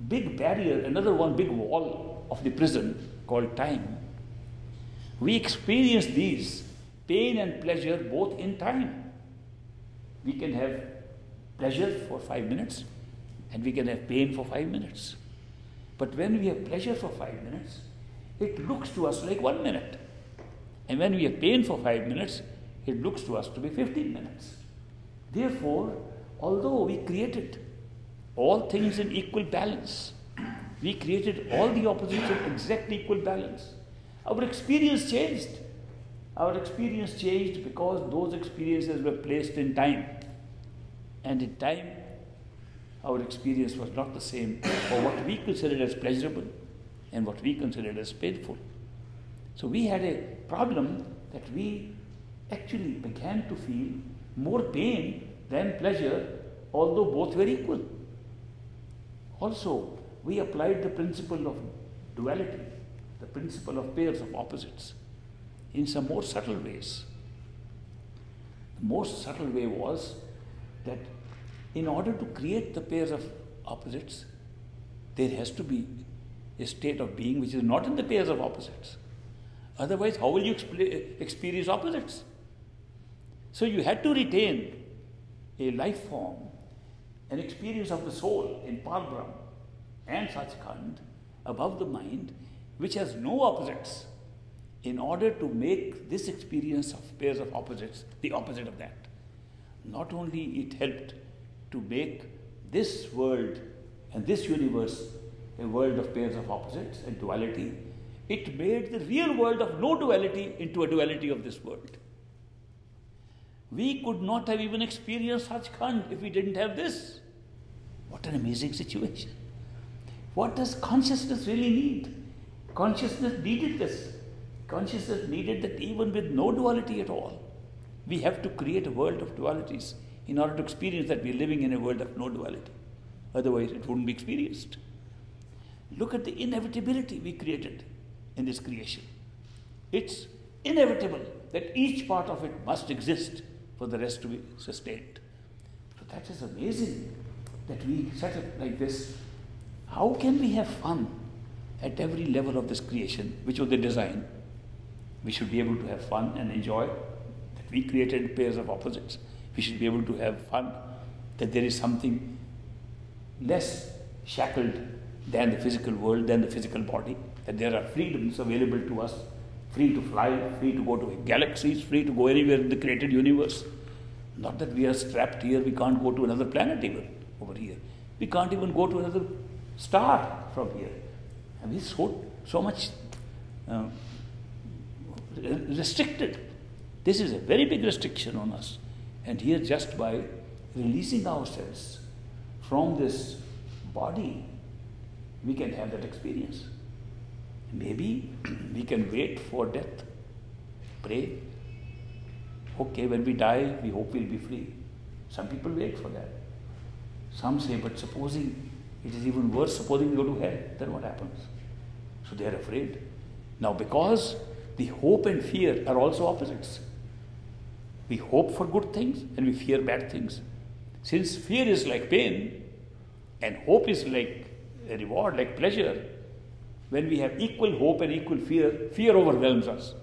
big barrier, another one big wall of the prison called time, we experience these pain and pleasure both in time. We can have pleasure for five minutes and we can have pain for five minutes. But when we have pleasure for five minutes, it looks to us like one minute. And when we have pain for five minutes, it looks to us to be 15 minutes. Therefore, although we created all things in equal balance, we created all the opposites in exact equal balance, our experience changed. Our experience changed because those experiences were placed in time. And in time, our experience was not the same for what we considered as pleasurable and what we considered as painful. So we had a problem that we actually began to feel more pain than pleasure, although both were equal. Also, we applied the principle of duality, the principle of pairs of opposites, in some more subtle ways. The most subtle way was that in order to create the pairs of opposites, there has to be a state of being which is not in the pairs of opposites. Otherwise, how will you experience opposites? So you had to retain a life form, an experience of the soul in Parbrahm and Sachkhand above the mind, which has no opposites, in order to make this experience of pairs of opposites the opposite of that. Not only it helped to make this world and this universe a world of pairs of opposites and duality, It made the real world of no duality into a duality of this world. We could not have even experienced Sachkhand if we didn't have this. What an amazing situation. What does consciousness really need? Consciousness needed this. Consciousness needed that even with no duality at all, we have to create a world of dualities in order to experience that we're living in a world of no duality. Otherwise, it wouldn't be experienced. Look at the inevitability we created in this creation. It's inevitable that each part of it must exist for the rest to be sustained. So that is amazing that we set it like this. How can we have fun at every level of this creation, which was the design? We should be able to have fun and enjoy that we created pairs of opposites. We should be able to have fun that there is something less shackled than the physical world, than the physical body, that there are freedoms available to us free to fly, free to go to galaxies, free to go anywhere in the created universe. Not that we are strapped here, we can't go to another planet even over here. We can't even go to another star from here. And we're so, so much uh, restricted. This is a very big restriction on us. And here, just by releasing ourselves from this body, we can have that experience. Maybe we can wait for death, pray. Okay, when we die, we hope we'll be free. Some people wait for that. Some say, but supposing it is even worse, supposing we go to hell, then what happens? So they are afraid. Now, because the hope and fear are also opposites. We hope for good things and we fear bad things. Since fear is like pain and hope is like a reward, like pleasure, when we have equal hope and equal fear, fear overwhelms us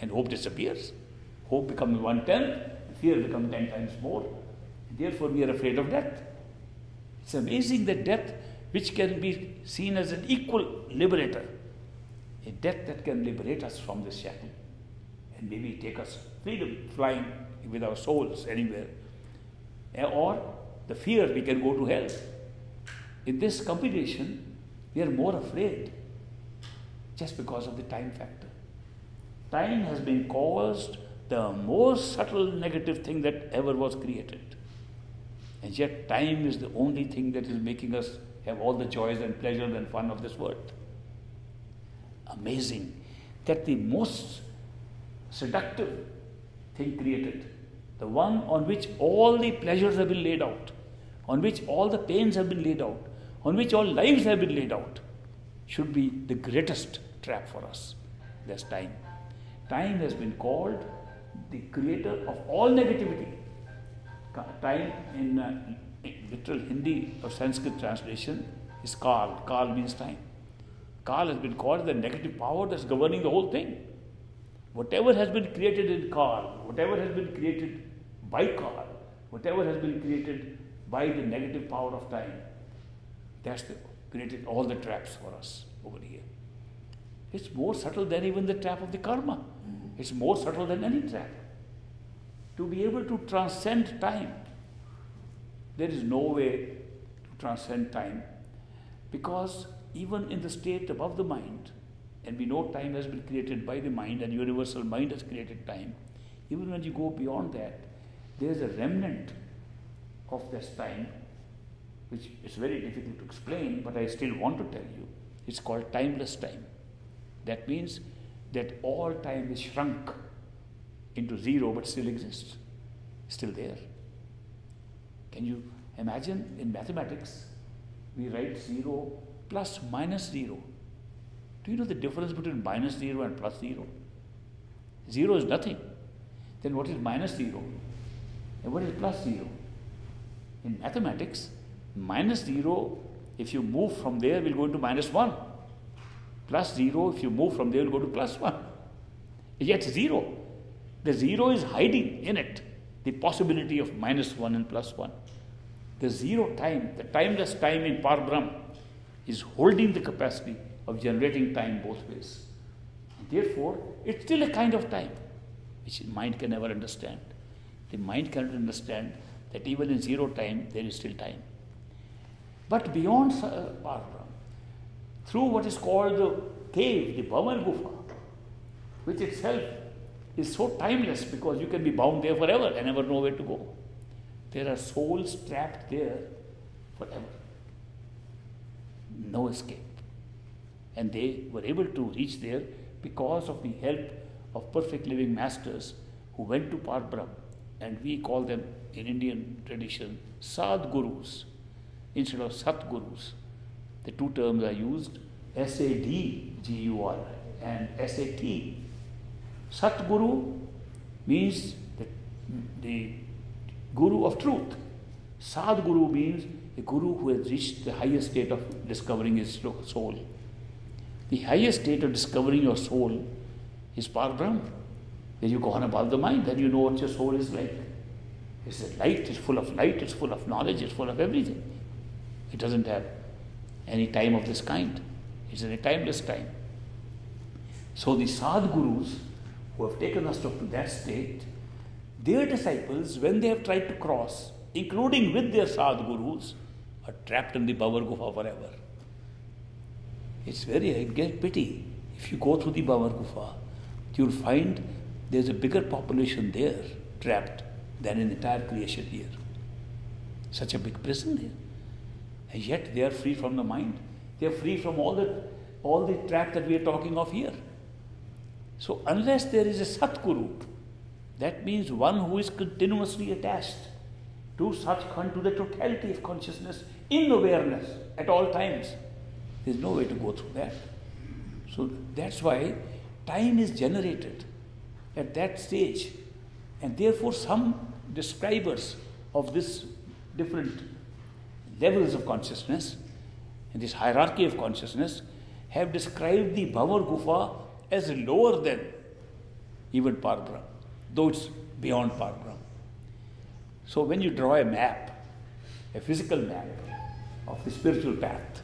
and hope disappears. Hope becomes one tenth, fear becomes ten times more. Therefore, we are afraid of death. It's amazing that death, which can be seen as an equal liberator, a death that can liberate us from this shackle and maybe take us freedom, flying with our souls anywhere. Or the fear we can go to hell. In this combination, we are more afraid just because of the time factor. Time has been caused the most subtle negative thing that ever was created. And yet, time is the only thing that is making us have all the joys and pleasures and fun of this world. Amazing that the most seductive thing created, the one on which all the pleasures have been laid out, on which all the pains have been laid out, on which all lives have been laid out, should be the greatest trap for us. That's time. Time has been called the creator of all negativity. Time in, uh, in literal Hindi or Sanskrit translation is Kal. Kal means time. Kal has been called the negative power that's governing the whole thing. Whatever has been created in Kal, whatever has been created by Kal, whatever has been created by the negative power of time, that's the, created all the traps for us over here. It's more subtle than even the trap of the karma. Mm-hmm. It's more subtle than any trap. To be able to transcend time, there is no way to transcend time because even in the state above the mind, and we know time has been created by the mind and universal mind has created time, even when you go beyond that, there is a remnant of this time which is very difficult to explain, but I still want to tell you. It's called timeless time. That means that all time is shrunk into zero but still exists, still there. Can you imagine in mathematics, we write zero plus minus zero. Do you know the difference between minus zero and plus zero? Zero is nothing. Then what is minus zero? And what is plus zero? In mathematics, minus zero, if you move from there, will go into minus one. Plus 0, if you move from there, will go to plus 1. Yet 0. The 0 is hiding in it the possibility of minus 1 and plus 1. The zero time, the timeless time in Parbrahm, is holding the capacity of generating time both ways. And therefore, it's still a kind of time which mind can never understand. The mind cannot understand that even in zero time, there is still time. But beyond uh, through what is called the cave, the Bhavar Gufa, which itself is so timeless because you can be bound there forever and never know where to go. There are souls trapped there forever. No escape. And they were able to reach there because of the help of perfect living masters who went to Parbrahm, and we call them in Indian tradition Sadgurus instead of Satgurus. The two terms are used S A D G U R and S A T. Satguru means the, the guru of truth. Sadguru means a guru who has reached the highest state of discovering his soul. The highest state of discovering your soul is Parbrahm. When you go on above the mind, then you know what your soul is like. It's a light, it's full of light, it's full of knowledge, it's full of everything. It doesn't have any time of this kind. It's a timeless time. So the Sadgurus who have taken us up to that state, their disciples, when they have tried to cross, including with their Sadgurus, are trapped in the Bhavar Gufa forever. It's very, I get pity. If you go through the Bhavar Gufa, you'll find there's a bigger population there trapped than in entire creation here. Such a big prison there. And yet they are free from the mind. They are free from all the all the trap that we are talking of here. So unless there is a Satguru, that means one who is continuously attached to such to the totality of consciousness in awareness at all times. There's no way to go through that. So that's why time is generated at that stage. And therefore, some describers of this different levels of consciousness and this hierarchy of consciousness have described the Bhavar Gufa as lower than even Parbrahm, though it's beyond Parbrahm. So when you draw a map, a physical map of the spiritual path,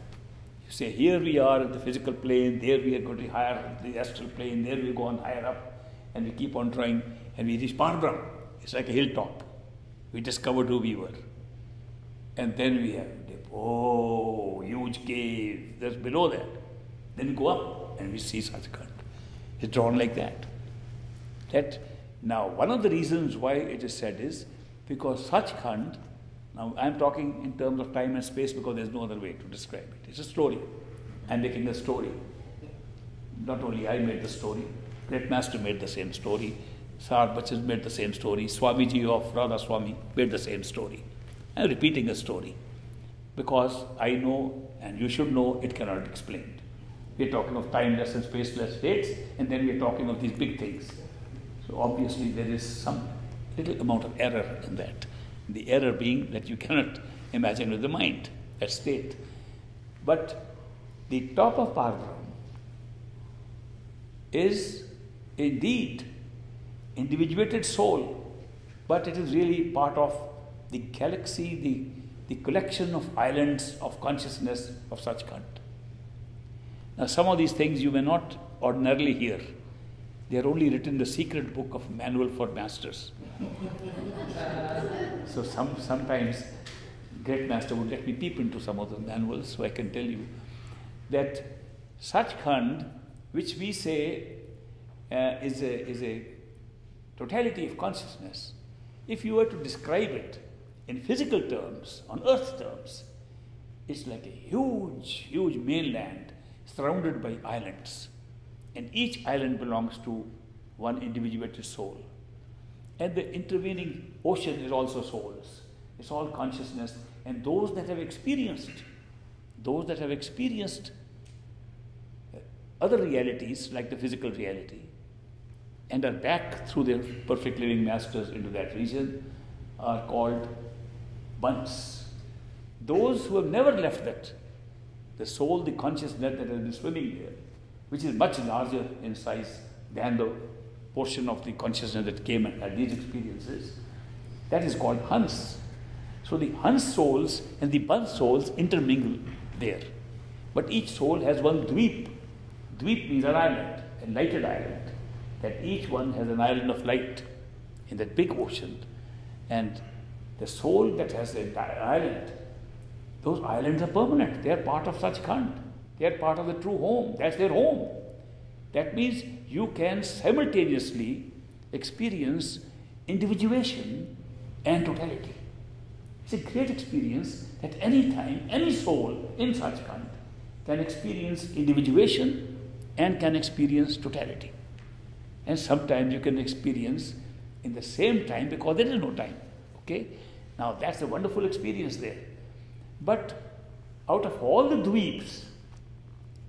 you say, here we are at the physical plane, there we are going to higher the astral plane, there we go on higher up, and we keep on trying, and we reach Parbrahm. It's like a hilltop. We discovered who we were. And then we have, oh, huge cave, that's below that. Then go up and we see Sachkhand. It's drawn like that. That now one of the reasons why it is said is because Sachkhand, now I'm talking in terms of time and space because there's no other way to describe it. It's a story. I'm making a story. Not only I made the story, Great Master made the same story. Sar made the same story. Swamiji of Radha Swami made the same story. I'm repeating a story because I know and you should know it cannot be explained. We're talking of timeless and spaceless states, and then we're talking of these big things. So obviously there is some little amount of error in that. The error being that you cannot imagine with the mind that state. But the top of Parbrahm is indeed individuated soul, but it is really part of the galaxy, the, the collection of islands of consciousness of Sachkhand. Now, some of these things you may not ordinarily hear. They are only written in the secret book of Manual for Masters. so some, sometimes great master would let me peep into some of the manuals so I can tell you that Satchkhand, which we say uh, is, a, is a totality of consciousness, if you were to describe it in physical terms, on earth terms, it's like a huge, huge mainland surrounded by islands. And each island belongs to one individuated soul. And the intervening ocean is also souls. It's all consciousness. And those that have experienced, those that have experienced uh, other realities like the physical reality and are back through their perfect living masters into that region are called bunts. Those who have never left that the soul, the consciousness that has been swimming there, which is much larger in size than the portion of the consciousness that came and had these experiences, that is called Hans. So the Hans souls and the Bant souls intermingle there. But each soul has one dweep. Dweep means an island, a lighted island. That each one has an island of light in that big ocean. And the soul that has the entire island those islands are permanent. They are part of Sachkhand. They are part of the true home. That's their home. That means you can simultaneously experience individuation and totality. It's a great experience that any time, any soul in Sachkhand can experience individuation and can experience totality. And sometimes you can experience in the same time because there is no time. Okay? Now that's a wonderful experience there. But out of all the dweeps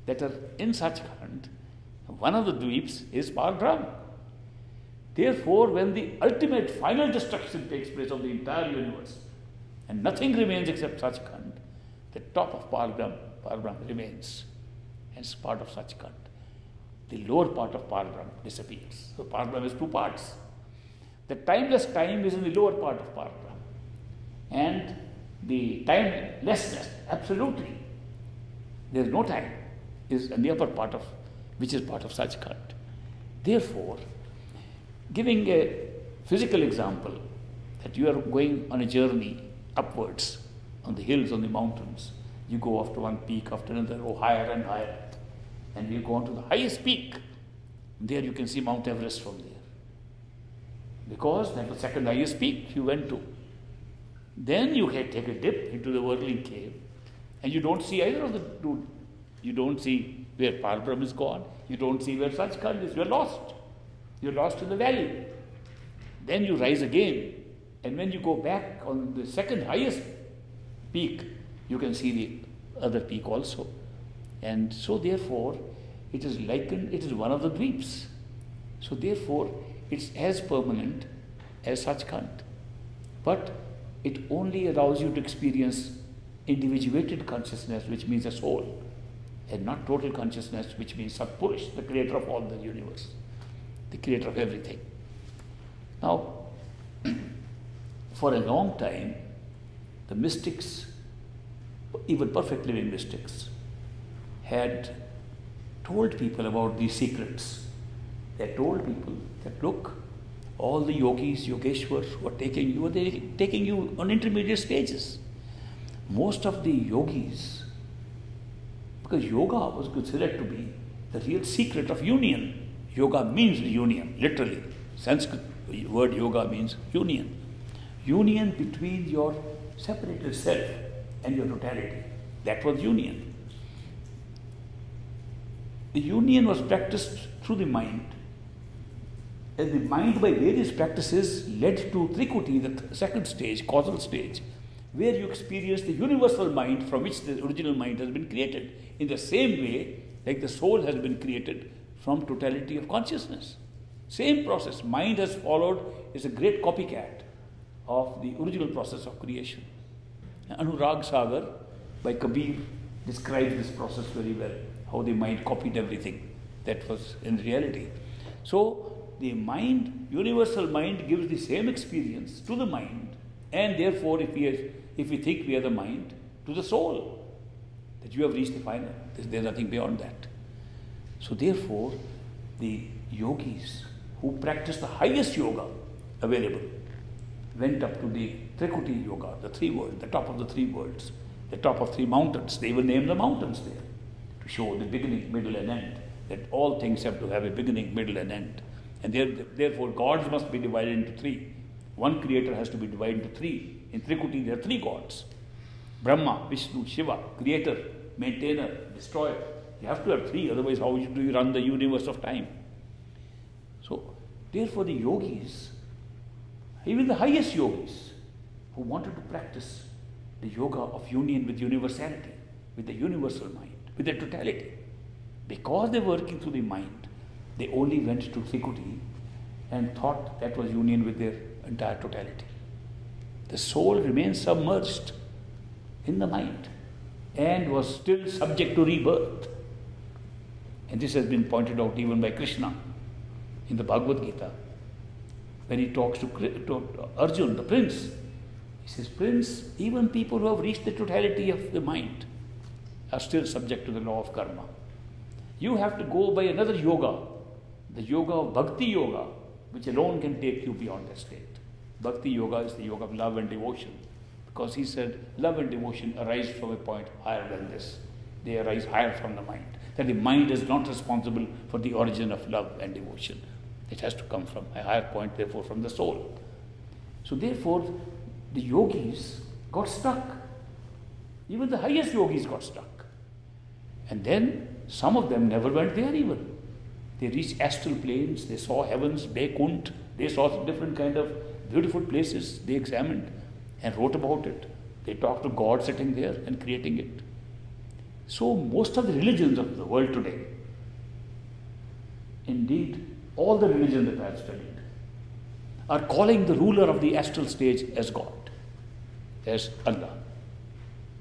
that are in Sachkhand, one of the dweeps is Parbrahm. Therefore, when the ultimate final destruction takes place of the entire universe, and nothing remains except Sachkhand, the top of Parbrahm remains as part of Sachkhand. The lower part of Parbrahm disappears. So Parbrahm is two parts. The timeless time is in the lower part of Parbrahm. And the timelessness, absolutely, there is no time, is the upper part of, which is part of Sachkhand. Therefore, giving a physical example that you are going on a journey upwards on the hills, on the mountains, you go after one peak, after another, oh, higher and higher. And you go on to the highest peak. There you can see Mount Everest from there. Because that was second highest peak you went to. Then you take a dip into the whirling cave, and you don't see either of the two. You don't see where Parbrahm is gone. You don't see where Sachkhand is. You're lost. You're lost in the valley. Then you rise again, and when you go back on the second highest peak, you can see the other peak also. And so, therefore, it is likened, it is one of the dweeps. So, therefore, it's as permanent as Sachkhand. But it only allows you to experience individuated consciousness, which means a soul, and not total consciousness, which means Satpurush, the creator of all the universe, the creator of everything. Now, for a long time, the mystics, even perfect living mystics, had told people about these secrets. They told people that look, all the yogis, yogeshwars who are taking you, they taking you on intermediate stages. Most of the yogis, because yoga was considered to be the real secret of union. Yoga means union, literally. Sanskrit word yoga means union. Union between your separated self and your totality. That was union. The union was practiced through the mind and the mind by various practices led to Trikuti, the second stage, causal stage, where you experience the universal mind from which the original mind has been created. In the same way, like the soul has been created from totality of consciousness. Same process. Mind has followed, is a great copycat of the original process of creation. Anurag Sagar by Kabir describes this process very well, how the mind copied everything that was in reality. So, the mind, universal mind, gives the same experience to the mind, and therefore, if we, are, if we think we are the mind, to the soul, that you have reached the final. There's, nothing beyond that. So, therefore, the yogis who practice the highest yoga available went up to the Trikuti Yoga, the three worlds, the top of the three worlds, the top of three mountains. They will name the mountains there to show the beginning, middle, and end. That all things have to have a beginning, middle, and end. And therefore, gods must be divided into three. One creator has to be divided into three. In Trikuti, there are three gods Brahma, Vishnu, Shiva, creator, maintainer, destroyer. You have to have three, otherwise, how do you run the universe of time? So, therefore, the yogis, even the highest yogis, who wanted to practice the yoga of union with universality, with the universal mind, with the totality, because they were working through the mind, they only went to Trikuti and thought that was union with their entire totality. The soul remained submerged in the mind and was still subject to rebirth. And this has been pointed out even by Krishna in the Bhagavad Gita when he talks to, to Arjun, the prince. He says, Prince, even people who have reached the totality of the mind are still subject to the law of karma. You have to go by another yoga the yoga of bhakti yoga, which alone can take you beyond that state. Bhakti yoga is the yoga of love and devotion. Because he said love and devotion arise from a point higher than this. They arise higher from the mind. That the mind is not responsible for the origin of love and devotion. It has to come from a higher point, therefore, from the soul. So, therefore, the yogis got stuck. Even the highest yogis got stuck. And then some of them never went there even. They reached astral planes, they saw heavens, Vaikunt, they saw different kind of beautiful places they examined and wrote about it. They talked to God sitting there and creating it. So most of the religions of the world today, indeed all the religions that I have studied, are calling the ruler of the astral stage as God, as Allah,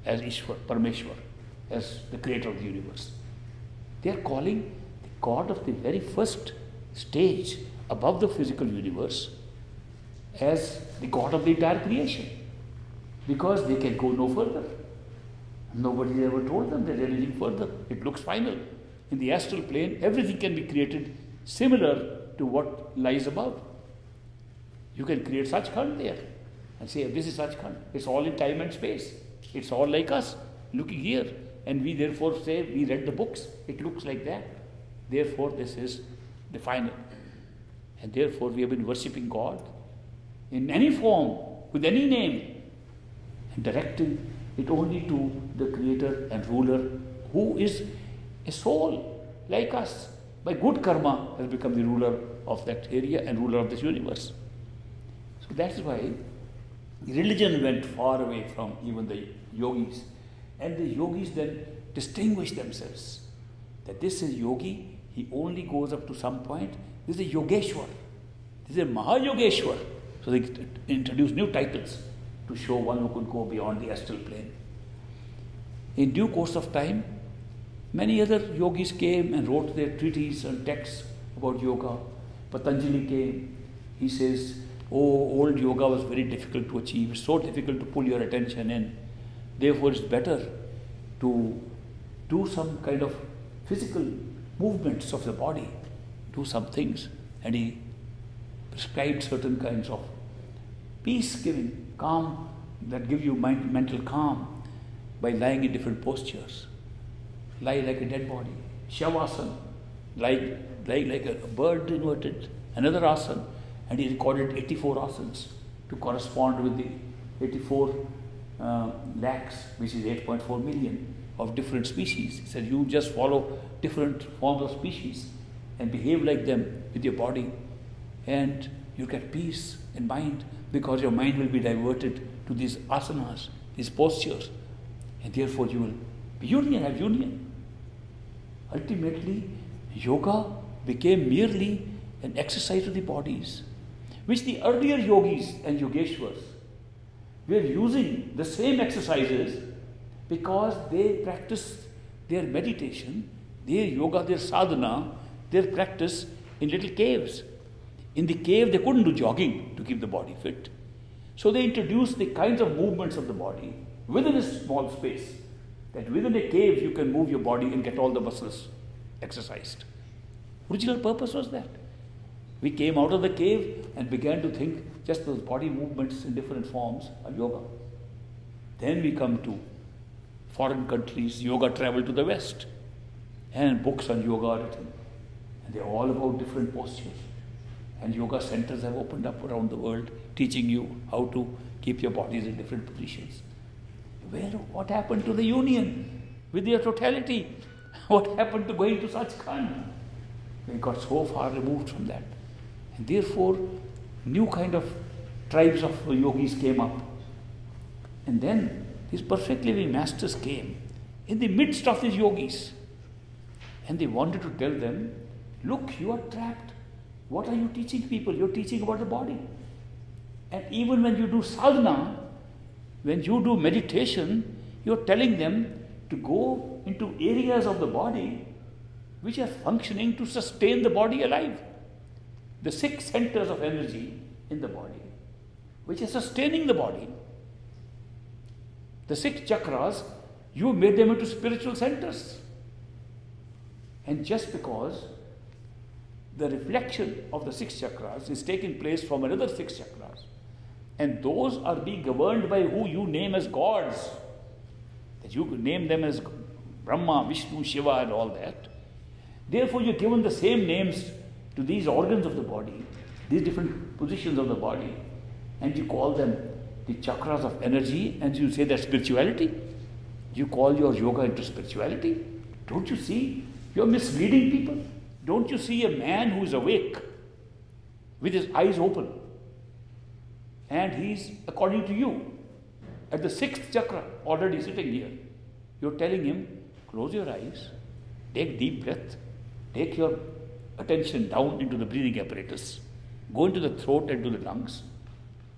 as Ishwar, Parameshwar, as the creator of the universe. They are calling God of the very first stage above the physical universe as the God of the entire creation because they can go no further. Nobody ever told them that anything further. It looks final. In the astral plane, everything can be created similar to what lies above. You can create Sachkhand there and say, This is Sachkhand. It's all in time and space. It's all like us, looking here. And we therefore say, We read the books. It looks like that. Therefore, this is the final. And therefore, we have been worshipping God in any form, with any name, and directing it only to the Creator and Ruler who is a soul like us. By good karma, has become the ruler of that area and ruler of this universe. So that's why religion went far away from even the yogis. And the yogis then distinguished themselves that this is yogi, he only goes up to some point. This is a yogeshwar, this is a mahayogeshwar. So they introduced new titles to show one who could go beyond the astral plane. In due course of time, many other yogis came and wrote their treatises and texts about yoga. Patanjali came. He says, Oh, old yoga was very difficult to achieve. It's so difficult to pull your attention in. Therefore, it's better to do some kind of physical movements of the body, do some things. And he prescribed certain kinds of peace giving, calm, that give you mind, mental calm by lying in different postures. Lie like a dead body. Shavasana, lie, lie like a bird inverted. Another asana, and he recorded 84 asanas to correspond with the 84 uh, lakhs, which is 8.4 million of different species. He said, You just follow different forms of species and behave like them with your body, and you get peace in mind because your mind will be diverted to these asanas, these postures, and therefore you will be union, have union. Ultimately, yoga became merely an exercise of the bodies, which the earlier yogis and yogeshwars were using the same exercises because they practiced their meditation, their yoga, their sadhana, their practice in little caves. In the cave, they couldn't do jogging to keep the body fit. So they introduced the kinds of movements of the body within a small space. That within a cave, you can move your body and get all the muscles exercised. Original purpose was that. We came out of the cave and began to think just those body movements in different forms are yoga. Then we come to foreign countries, yoga travel to the West, and books on yoga written. And they're all about different postures. And yoga centers have opened up around the world, teaching you how to keep your bodies in different positions. Where, what happened to the union with their totality? What happened to going to Sachkhand? We got so far removed from that. And therefore, new kind of tribes of yogis came up. And then these perfectly living masters came in the midst of these yogis. And they wanted to tell them, look, you are trapped. What are you teaching people? You're teaching about the body. And even when you do sadhana, when you do meditation, you're telling them to go into areas of the body which are functioning to sustain the body alive. The six centers of energy in the body, which are sustaining the body. The six chakras, you made them into spiritual centers. And just because the reflection of the six chakras is taking place from another six chakras, and those are being governed by who you name as gods, that you name them as Brahma, Vishnu, Shiva, and all that. Therefore, you're given the same names to these organs of the body, these different positions of the body, and you call them the chakras of energy, and you say that's spirituality. You call your yoga into spirituality. Don't you see? You're misleading people. Don't you see a man who is awake with his eyes open? And he's, according to you, at the sixth chakra, already sitting here. You're telling him, close your eyes, take deep breath, take your attention down into the breathing apparatus, go into the throat and to the lungs,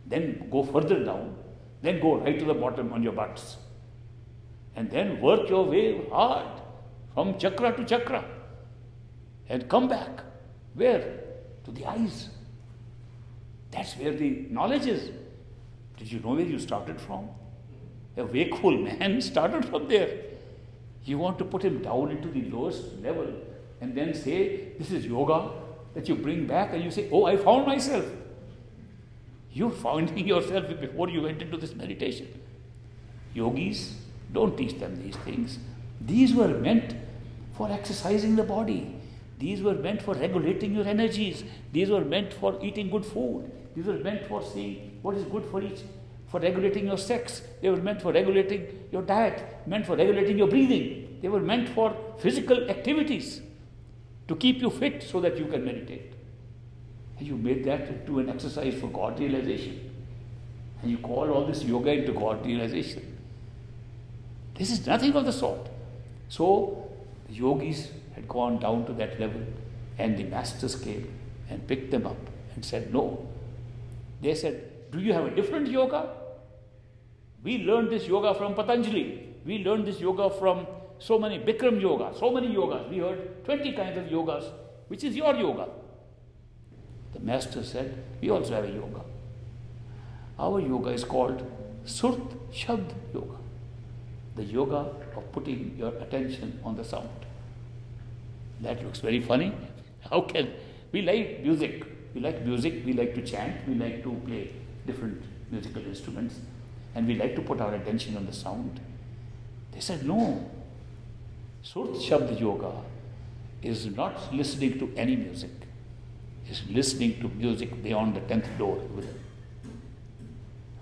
then go further down, then go right to the bottom on your butts. And then work your way hard from chakra to chakra and come back. Where? To the eyes. That's where the knowledge is. Did you know where you started from? A wakeful man started from there. You want to put him down into the lowest level and then say, This is yoga that you bring back, and you say, Oh, I found myself. You're finding yourself before you went into this meditation. Yogis, don't teach them these things. These were meant for exercising the body. These were meant for regulating your energies. These were meant for eating good food. These were meant for seeing what is good for each, for regulating your sex. They were meant for regulating your diet, meant for regulating your breathing. They were meant for physical activities to keep you fit so that you can meditate. And you made that into an exercise for God realization. And you call all this yoga into God realization. This is nothing of the sort. So the yogis had gone down to that level, and the masters came and picked them up and said, No, they said, Do you have a different yoga? We learned this yoga from Patanjali. We learned this yoga from so many Bikram yoga, so many yogas. We heard 20 kinds of yogas. Which is your yoga? The master said, We also have a yoga. Our yoga is called Surt Shabd Yoga. The yoga of putting your attention on the sound. That looks very funny. How can we like music? We like music, we like to chant, we like to play different musical instruments, and we like to put our attention on the sound. They said, no. Surt Shabd Yoga is not listening to any music, is listening to music beyond the tenth door.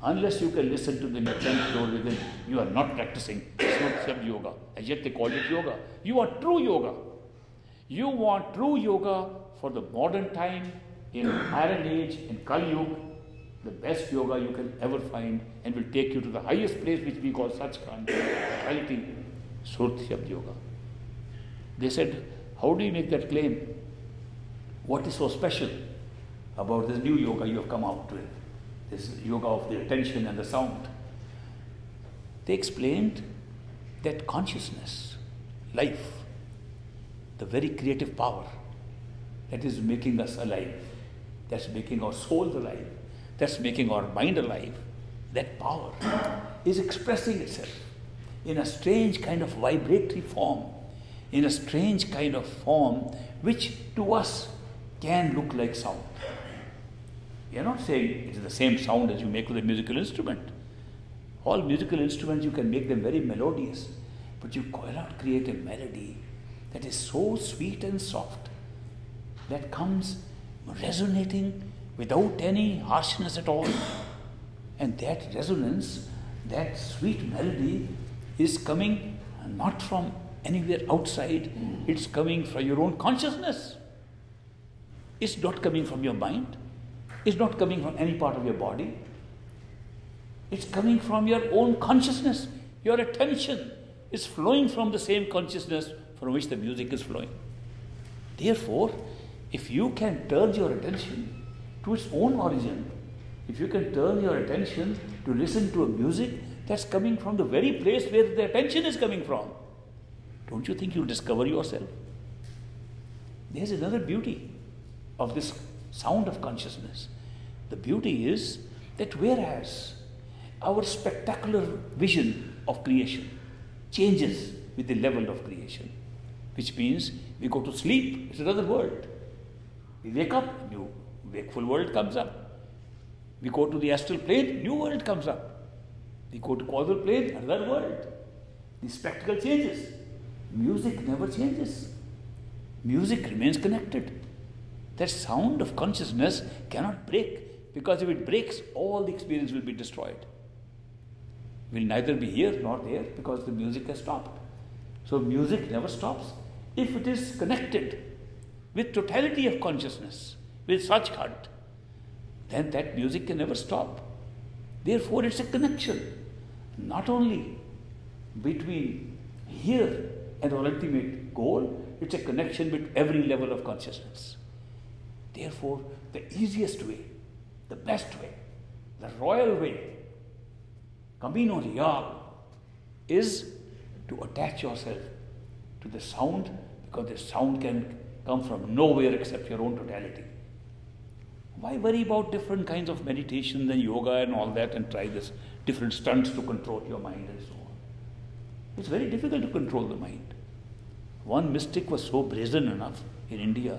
Unless you can listen to the tenth door within, you are not practicing Surt Shabd Yoga. And yet they call it yoga. You want true yoga. You want true yoga for the modern time in Iron Age, in Kali Yuga, the best yoga you can ever find and will take you to the highest place which we call Sachkhand, reality, Surt Yoga. They said, How do you make that claim? What is so special about this new yoga you have come out with? This yoga of the attention and the sound. They explained that consciousness, life, the very creative power that is making us alive, that's making our souls alive, that's making our mind alive, that power is expressing itself in a strange kind of vibratory form, in a strange kind of form which to us can look like sound. We are not saying it is the same sound as you make with a musical instrument. All musical instruments, you can make them very melodious, but you cannot create a melody that is so sweet and soft that comes resonating without any harshness at all. And that resonance, that sweet melody, is coming not from anywhere outside, it's coming from your own consciousness. It's not coming from your mind, it's not coming from any part of your body. It's coming from your own consciousness. Your attention is flowing from the same consciousness from which the music is flowing. Therefore, if you can turn your attention to its own origin, if you can turn your attention to listen to a music that's coming from the very place where the attention is coming from, don't you think you'll discover yourself? There's another beauty of this sound of consciousness. The beauty is that whereas our spectacular vision of creation changes with the level of creation, which means we go to sleep, it's another world. We wake up, new wakeful world comes up. We go to the astral plane, new world comes up. We go to causal plane, another world. The spectacle changes. music never changes. Music remains connected. That sound of consciousness cannot break because if it breaks, all the experience will be destroyed. We'll neither be here nor there because the music has stopped. So, music never stops if it is connected with totality of consciousness, with Sachkhand, then that music can never stop. Therefore, it's a connection, not only between here and our ultimate goal, it's a connection with every level of consciousness. Therefore, the easiest way, the best way, the royal way, Camino Real, is to attach yourself to the sound because the sound can come from nowhere except your own totality. Why worry about different kinds of meditation and yoga and all that and try this different stunts to control your mind and so on? It's very difficult to control the mind. One mystic was so brazen enough in India,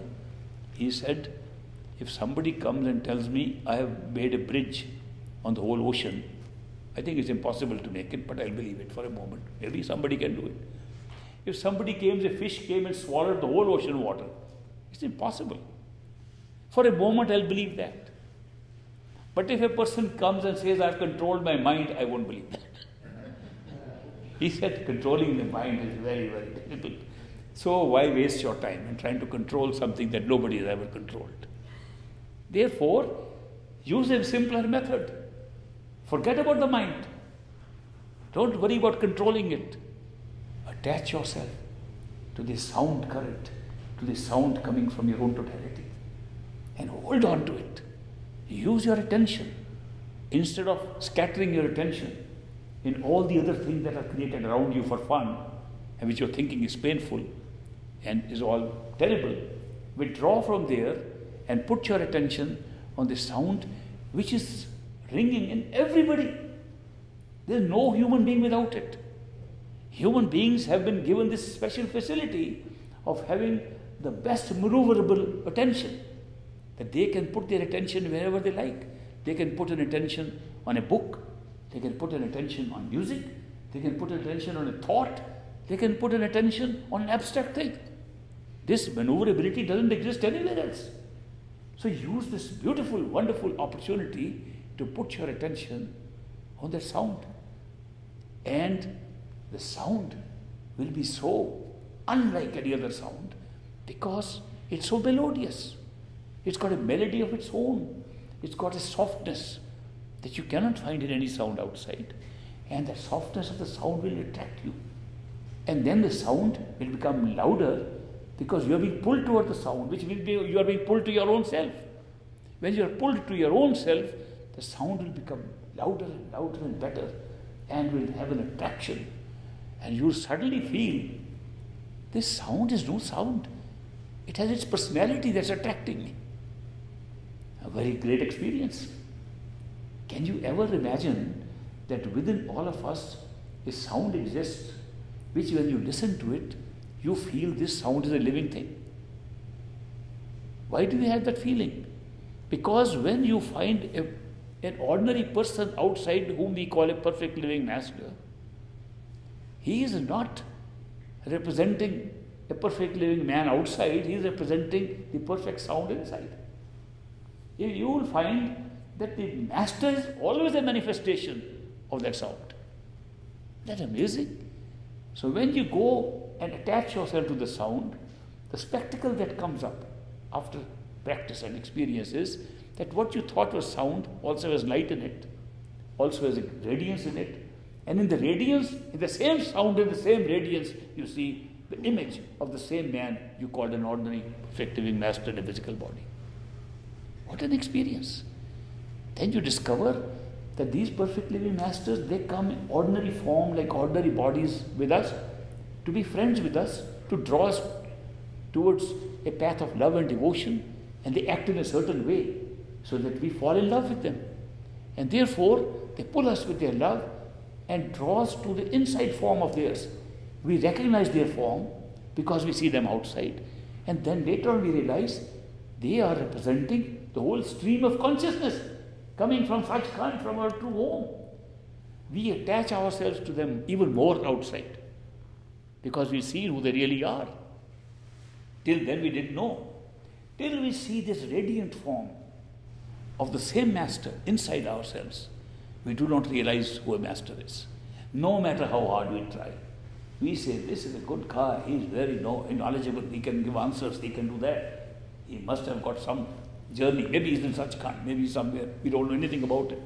he said, if somebody comes and tells me I have made a bridge on the whole ocean, I think it's impossible to make it, but I'll believe it for a moment. Maybe somebody can do it. If somebody came, a fish came and swallowed the whole ocean water, it's impossible. For a moment, I'll believe that. But if a person comes and says, I've controlled my mind, I won't believe that. he said, controlling the mind is very, very difficult. So, why waste your time in trying to control something that nobody has ever controlled? Therefore, use a simpler method. Forget about the mind. Don't worry about controlling it. Attach yourself to the sound current, to the sound coming from your own totality, and hold on to it. Use your attention instead of scattering your attention in all the other things that are created around you for fun and which you're thinking is painful and is all terrible. Withdraw from there and put your attention on the sound which is ringing in everybody. There's no human being without it. Human beings have been given this special facility of having the best maneuverable attention, that they can put their attention wherever they like. They can put an attention on a book, they can put an attention on music, they can put an attention on a thought, they can put an attention on an abstract thing. This maneuverability doesn't exist anywhere else. So use this beautiful, wonderful opportunity to put your attention on the sound. And the sound will be so unlike any other sound because it's so melodious. It's got a melody of its own. It's got a softness that you cannot find in any sound outside. And the softness of the sound will attract you. And then the sound will become louder because you are being pulled toward the sound, which will be you are being pulled to your own self. When you are pulled to your own self, the sound will become louder and louder and better and will have an attraction. And you'll suddenly feel this sound is no sound. It has its personality that's attracting me. A very great experience. Can you ever imagine that within all of us a sound exists which, when you listen to it, you feel this sound is a living thing? Why do you have that feeling? Because when you find a an ordinary person outside whom we call a perfect living master, he is not representing a perfect living man outside, he is representing the perfect sound inside. You will find that the master is always a manifestation of that sound. That's amazing. So when you go and attach yourself to the sound, the spectacle that comes up after practice and experience is that what you thought was sound also has light in it, also has radiance in it. And in the radiance, in the same sound, in the same radiance, you see the image of the same man you called an ordinary, perfect living master in a physical body. What an experience! Then you discover that these perfect living masters, they come in ordinary form, like ordinary bodies with us, to be friends with us, to draw us towards a path of love and devotion, and they act in a certain way so that we fall in love with them. And therefore, they pull us with their love and draw us to the inside form of theirs. We recognize their form because we see them outside. And then later on, we realize they are representing the whole stream of consciousness coming from Sachkhand, from our true home. We attach ourselves to them even more outside. Because we see who they really are. Till then we didn't know. Till we see this radiant form of the same master inside ourselves, we do not realize who a master is. No matter how hard we try. We say, This is a good guy, he's very knowledgeable, he can give answers, he can do that. He must have got some journey. Maybe he's in Sachkhand, maybe somewhere. We don't know anything about it.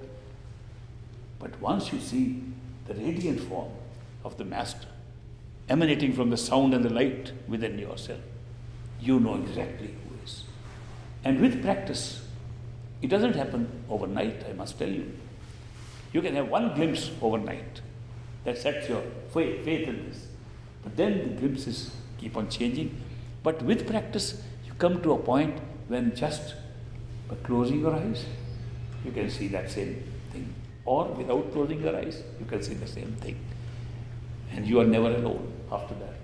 But once you see the radiant form of the Master emanating from the sound and the light within yourself, you know exactly who is. And with practice, it doesn't happen overnight, I must tell you. You can have one glimpse overnight that sets your faith, faith in this. But then the glimpses keep on changing. But with practice, you come to a point when just by closing your eyes, you can see that same thing. Or without closing your eyes, you can see the same thing. And you are never alone after that.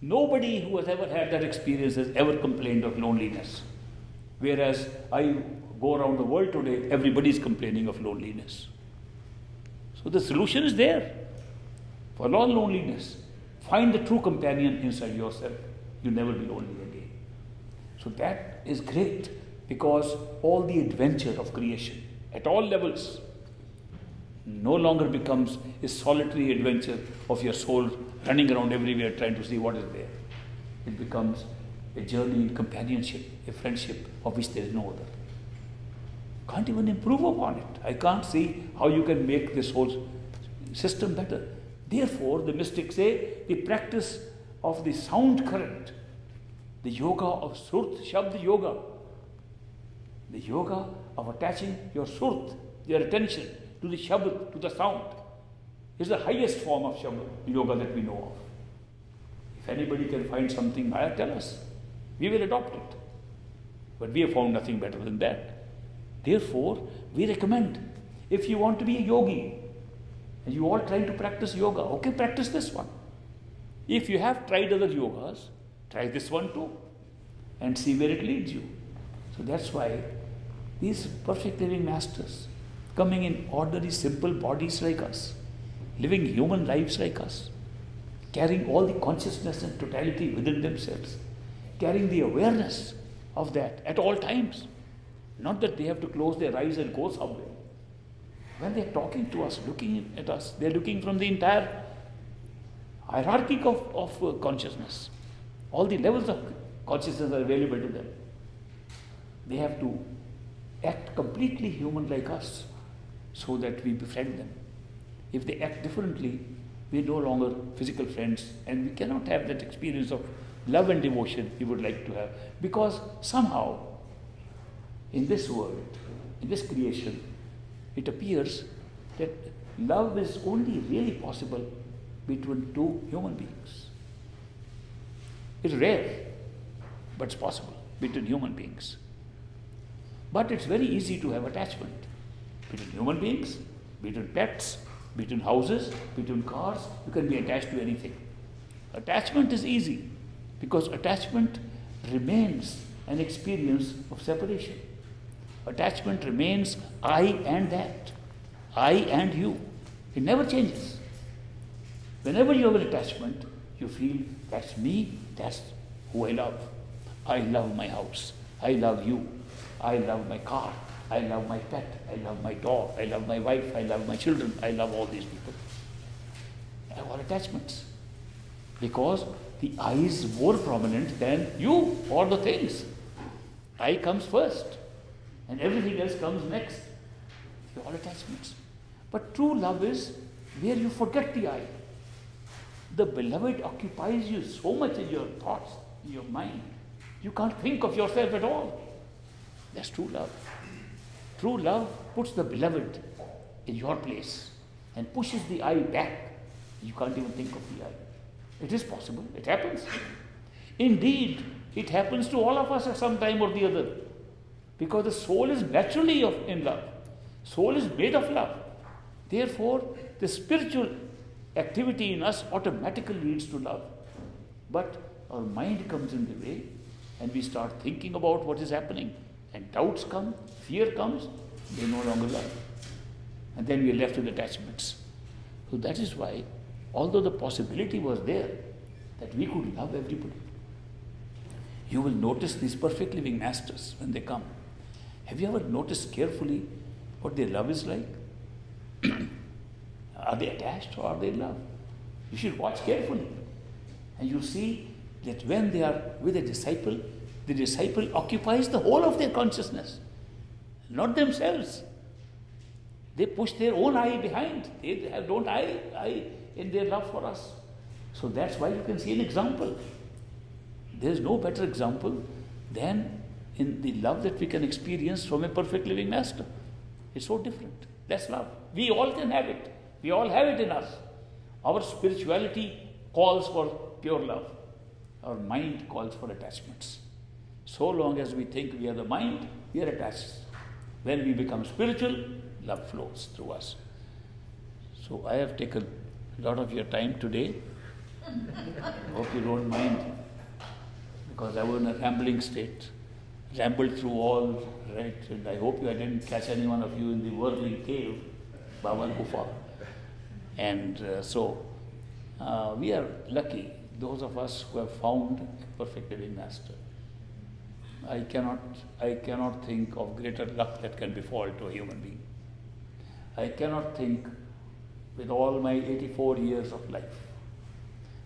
Nobody who has ever had that experience has ever complained of loneliness. Whereas I go around the world today, everybody is complaining of loneliness. So the solution is there. For all loneliness, find the true companion inside yourself. You'll never be lonely again. So that is great because all the adventure of creation at all levels no longer becomes a solitary adventure of your soul running around everywhere trying to see what is there. It becomes a journey in companionship, a friendship of which there is no other. Can't even improve upon it. I can't see how you can make this whole system better. Therefore, the mystics say the practice of the sound current, the yoga of Surt Shabd Yoga, the yoga of attaching your Surt, your attention to the Shabd, to the sound, is the highest form of Shabd yoga that we know of. If anybody can find something higher, tell us. We will adopt it. But we have found nothing better than that. Therefore, we recommend if you want to be a yogi and you all trying to practice yoga, okay, practice this one. If you have tried other yogas, try this one too and see where it leads you. So that's why these perfect living masters coming in ordinary, simple bodies like us, living human lives like us, carrying all the consciousness and totality within themselves, carrying the awareness of that at all times. Not that they have to close their eyes and go somewhere. When they're talking to us, looking at us, they're looking from the entire hierarchy of, of uh, consciousness. All the levels of consciousness are available to them. They have to act completely human like us so that we befriend them. If they act differently, we're no longer physical friends and we cannot have that experience of love and devotion we would like to have because somehow in this world, in this creation, it appears that love is only really possible between two human beings. It's rare, but it's possible between human beings. But it's very easy to have attachment between human beings, between pets, between houses, between cars. You can be attached to anything. Attachment is easy because attachment remains an experience of separation. Attachment remains I and that, I and you. It never changes. Whenever you have an attachment, you feel that's me, that's who I love. I love my house, I love you, I love my car, I love my pet, I love my dog, I love my wife, I love my children, I love all these people. I have all attachments. Because the I is more prominent than you or the things. I comes first and everything else comes next. They're all attachments. But true love is where you forget the I. The beloved occupies you so much in your thoughts, in your mind. You can't think of yourself at all. That's true love. True love puts the beloved in your place and pushes the I back. You can't even think of the I. It is possible. It happens. Indeed, it happens to all of us at some time or the other. Because the soul is naturally of, in love. Soul is made of love. Therefore, the spiritual activity in us automatically leads to love. But our mind comes in the way and we start thinking about what is happening. And doubts come, fear comes, they no longer love. And then we are left with attachments. So that is why although the possibility was there that we could love everybody. You will notice these perfect living masters when they come. Have you ever noticed carefully what their love is like? are they attached or are they in love? You should watch carefully. And you see that when they are with a disciple, the disciple occupies the whole of their consciousness, not themselves. They push their own eye behind. They have, don't eye, I in their love for us. So that's why you can see an example. There's no better example than in the love that we can experience from a perfect living master. It's so different. That's love. We all can have it. We all have it in us. Our spirituality calls for pure love. Our mind calls for attachments. So long as we think we are the mind, we are attached. When we become spiritual, love flows through us. So I have taken a lot of your time today. Hope you don't mind because I was in a rambling state. Rambled through all, right? And I hope I didn't catch any one of you in the whirling cave, Bhavar Gufa. And uh, so uh, we are lucky, those of us who have found a perfect living master. I cannot, I cannot think of greater luck that can befall to a human being. I cannot think with all my 84 years of life,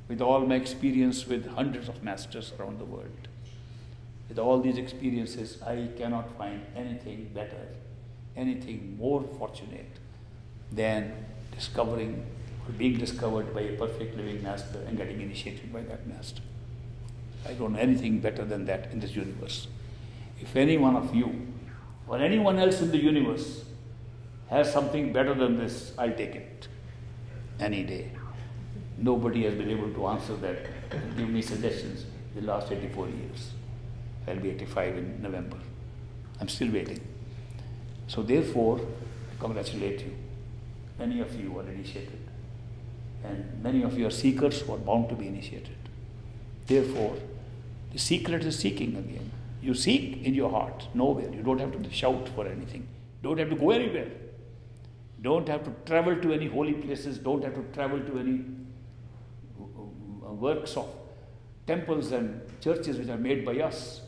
with all my experience with hundreds of masters around the world, with all these experiences, I cannot find anything better, anything more fortunate than discovering or being discovered by a perfect living master and getting initiated by that master. I don't know anything better than that in this universe. If any one of you or anyone else in the universe has something better than this, I'll take it any day. Nobody has been able to answer that, give me suggestions the last 84 years. I'll be 85 in November. I'm still waiting. So, therefore, I congratulate you. Many of you are initiated, and many of you are seekers who are bound to be initiated. Therefore, the secret is seeking again. You seek in your heart, nowhere. You don't have to shout for anything. Don't have to go anywhere. Don't have to travel to any holy places. Don't have to travel to any uh, works of temples and churches which are made by us.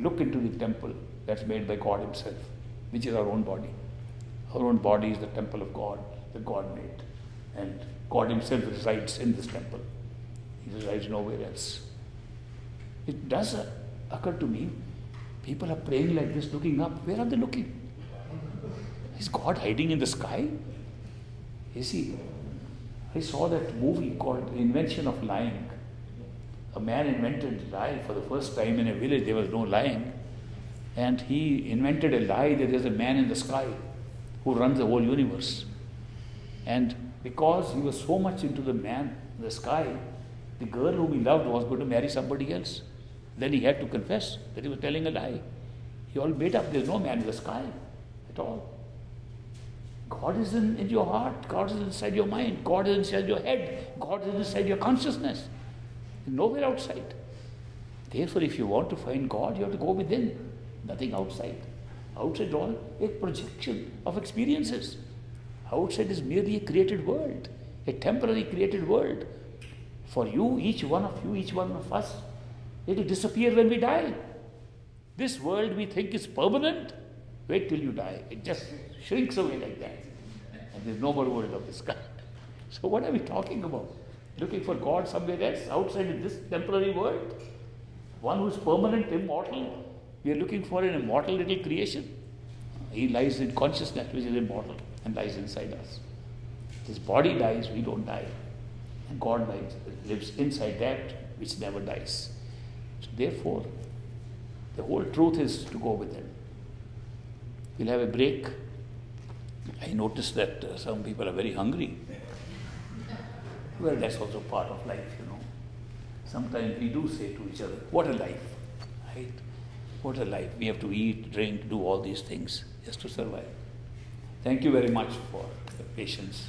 Look into the temple that's made by God Himself, which is our own body. Our own body is the temple of God that God made. And God Himself resides in this temple. He resides nowhere else. It does occur to me people are praying like this, looking up. Where are they looking? Is God hiding in the sky? Is He? I saw that movie called The Invention of Lying. A man invented a lie for the first time in a village, there was no lying. And he invented a lie that there's a man in the sky who runs the whole universe. And because he was so much into the man in the sky, the girl whom he loved was going to marry somebody else. Then he had to confess that he was telling a lie. He all made up, there's no man in the sky at all. God is in, in your heart, God is inside your mind, God is inside your head, God is inside your consciousness. Nowhere outside. Therefore, if you want to find God, you have to go within, nothing outside. Outside all a projection of experiences. Outside is merely a created world, a temporary created world. For you, each one of you, each one of us, it will disappear when we die. This world we think is permanent. Wait till you die. It just shrinks away like that. And there's no more world of this kind. So, what are we talking about? Looking for God somewhere else, outside in this temporary world? One who is permanent, immortal. We are looking for an immortal little creation. He lies in consciousness, which is immortal, and lies inside us. His body dies, we don't die. And God lives inside that which never dies. So, therefore, the whole truth is to go within. We'll have a break. I noticed that uh, some people are very hungry. Well, that's also part of life, you know. Sometimes we do say to each other, What a life, right? What a life. We have to eat, drink, do all these things just to survive. Thank you very much for the patience.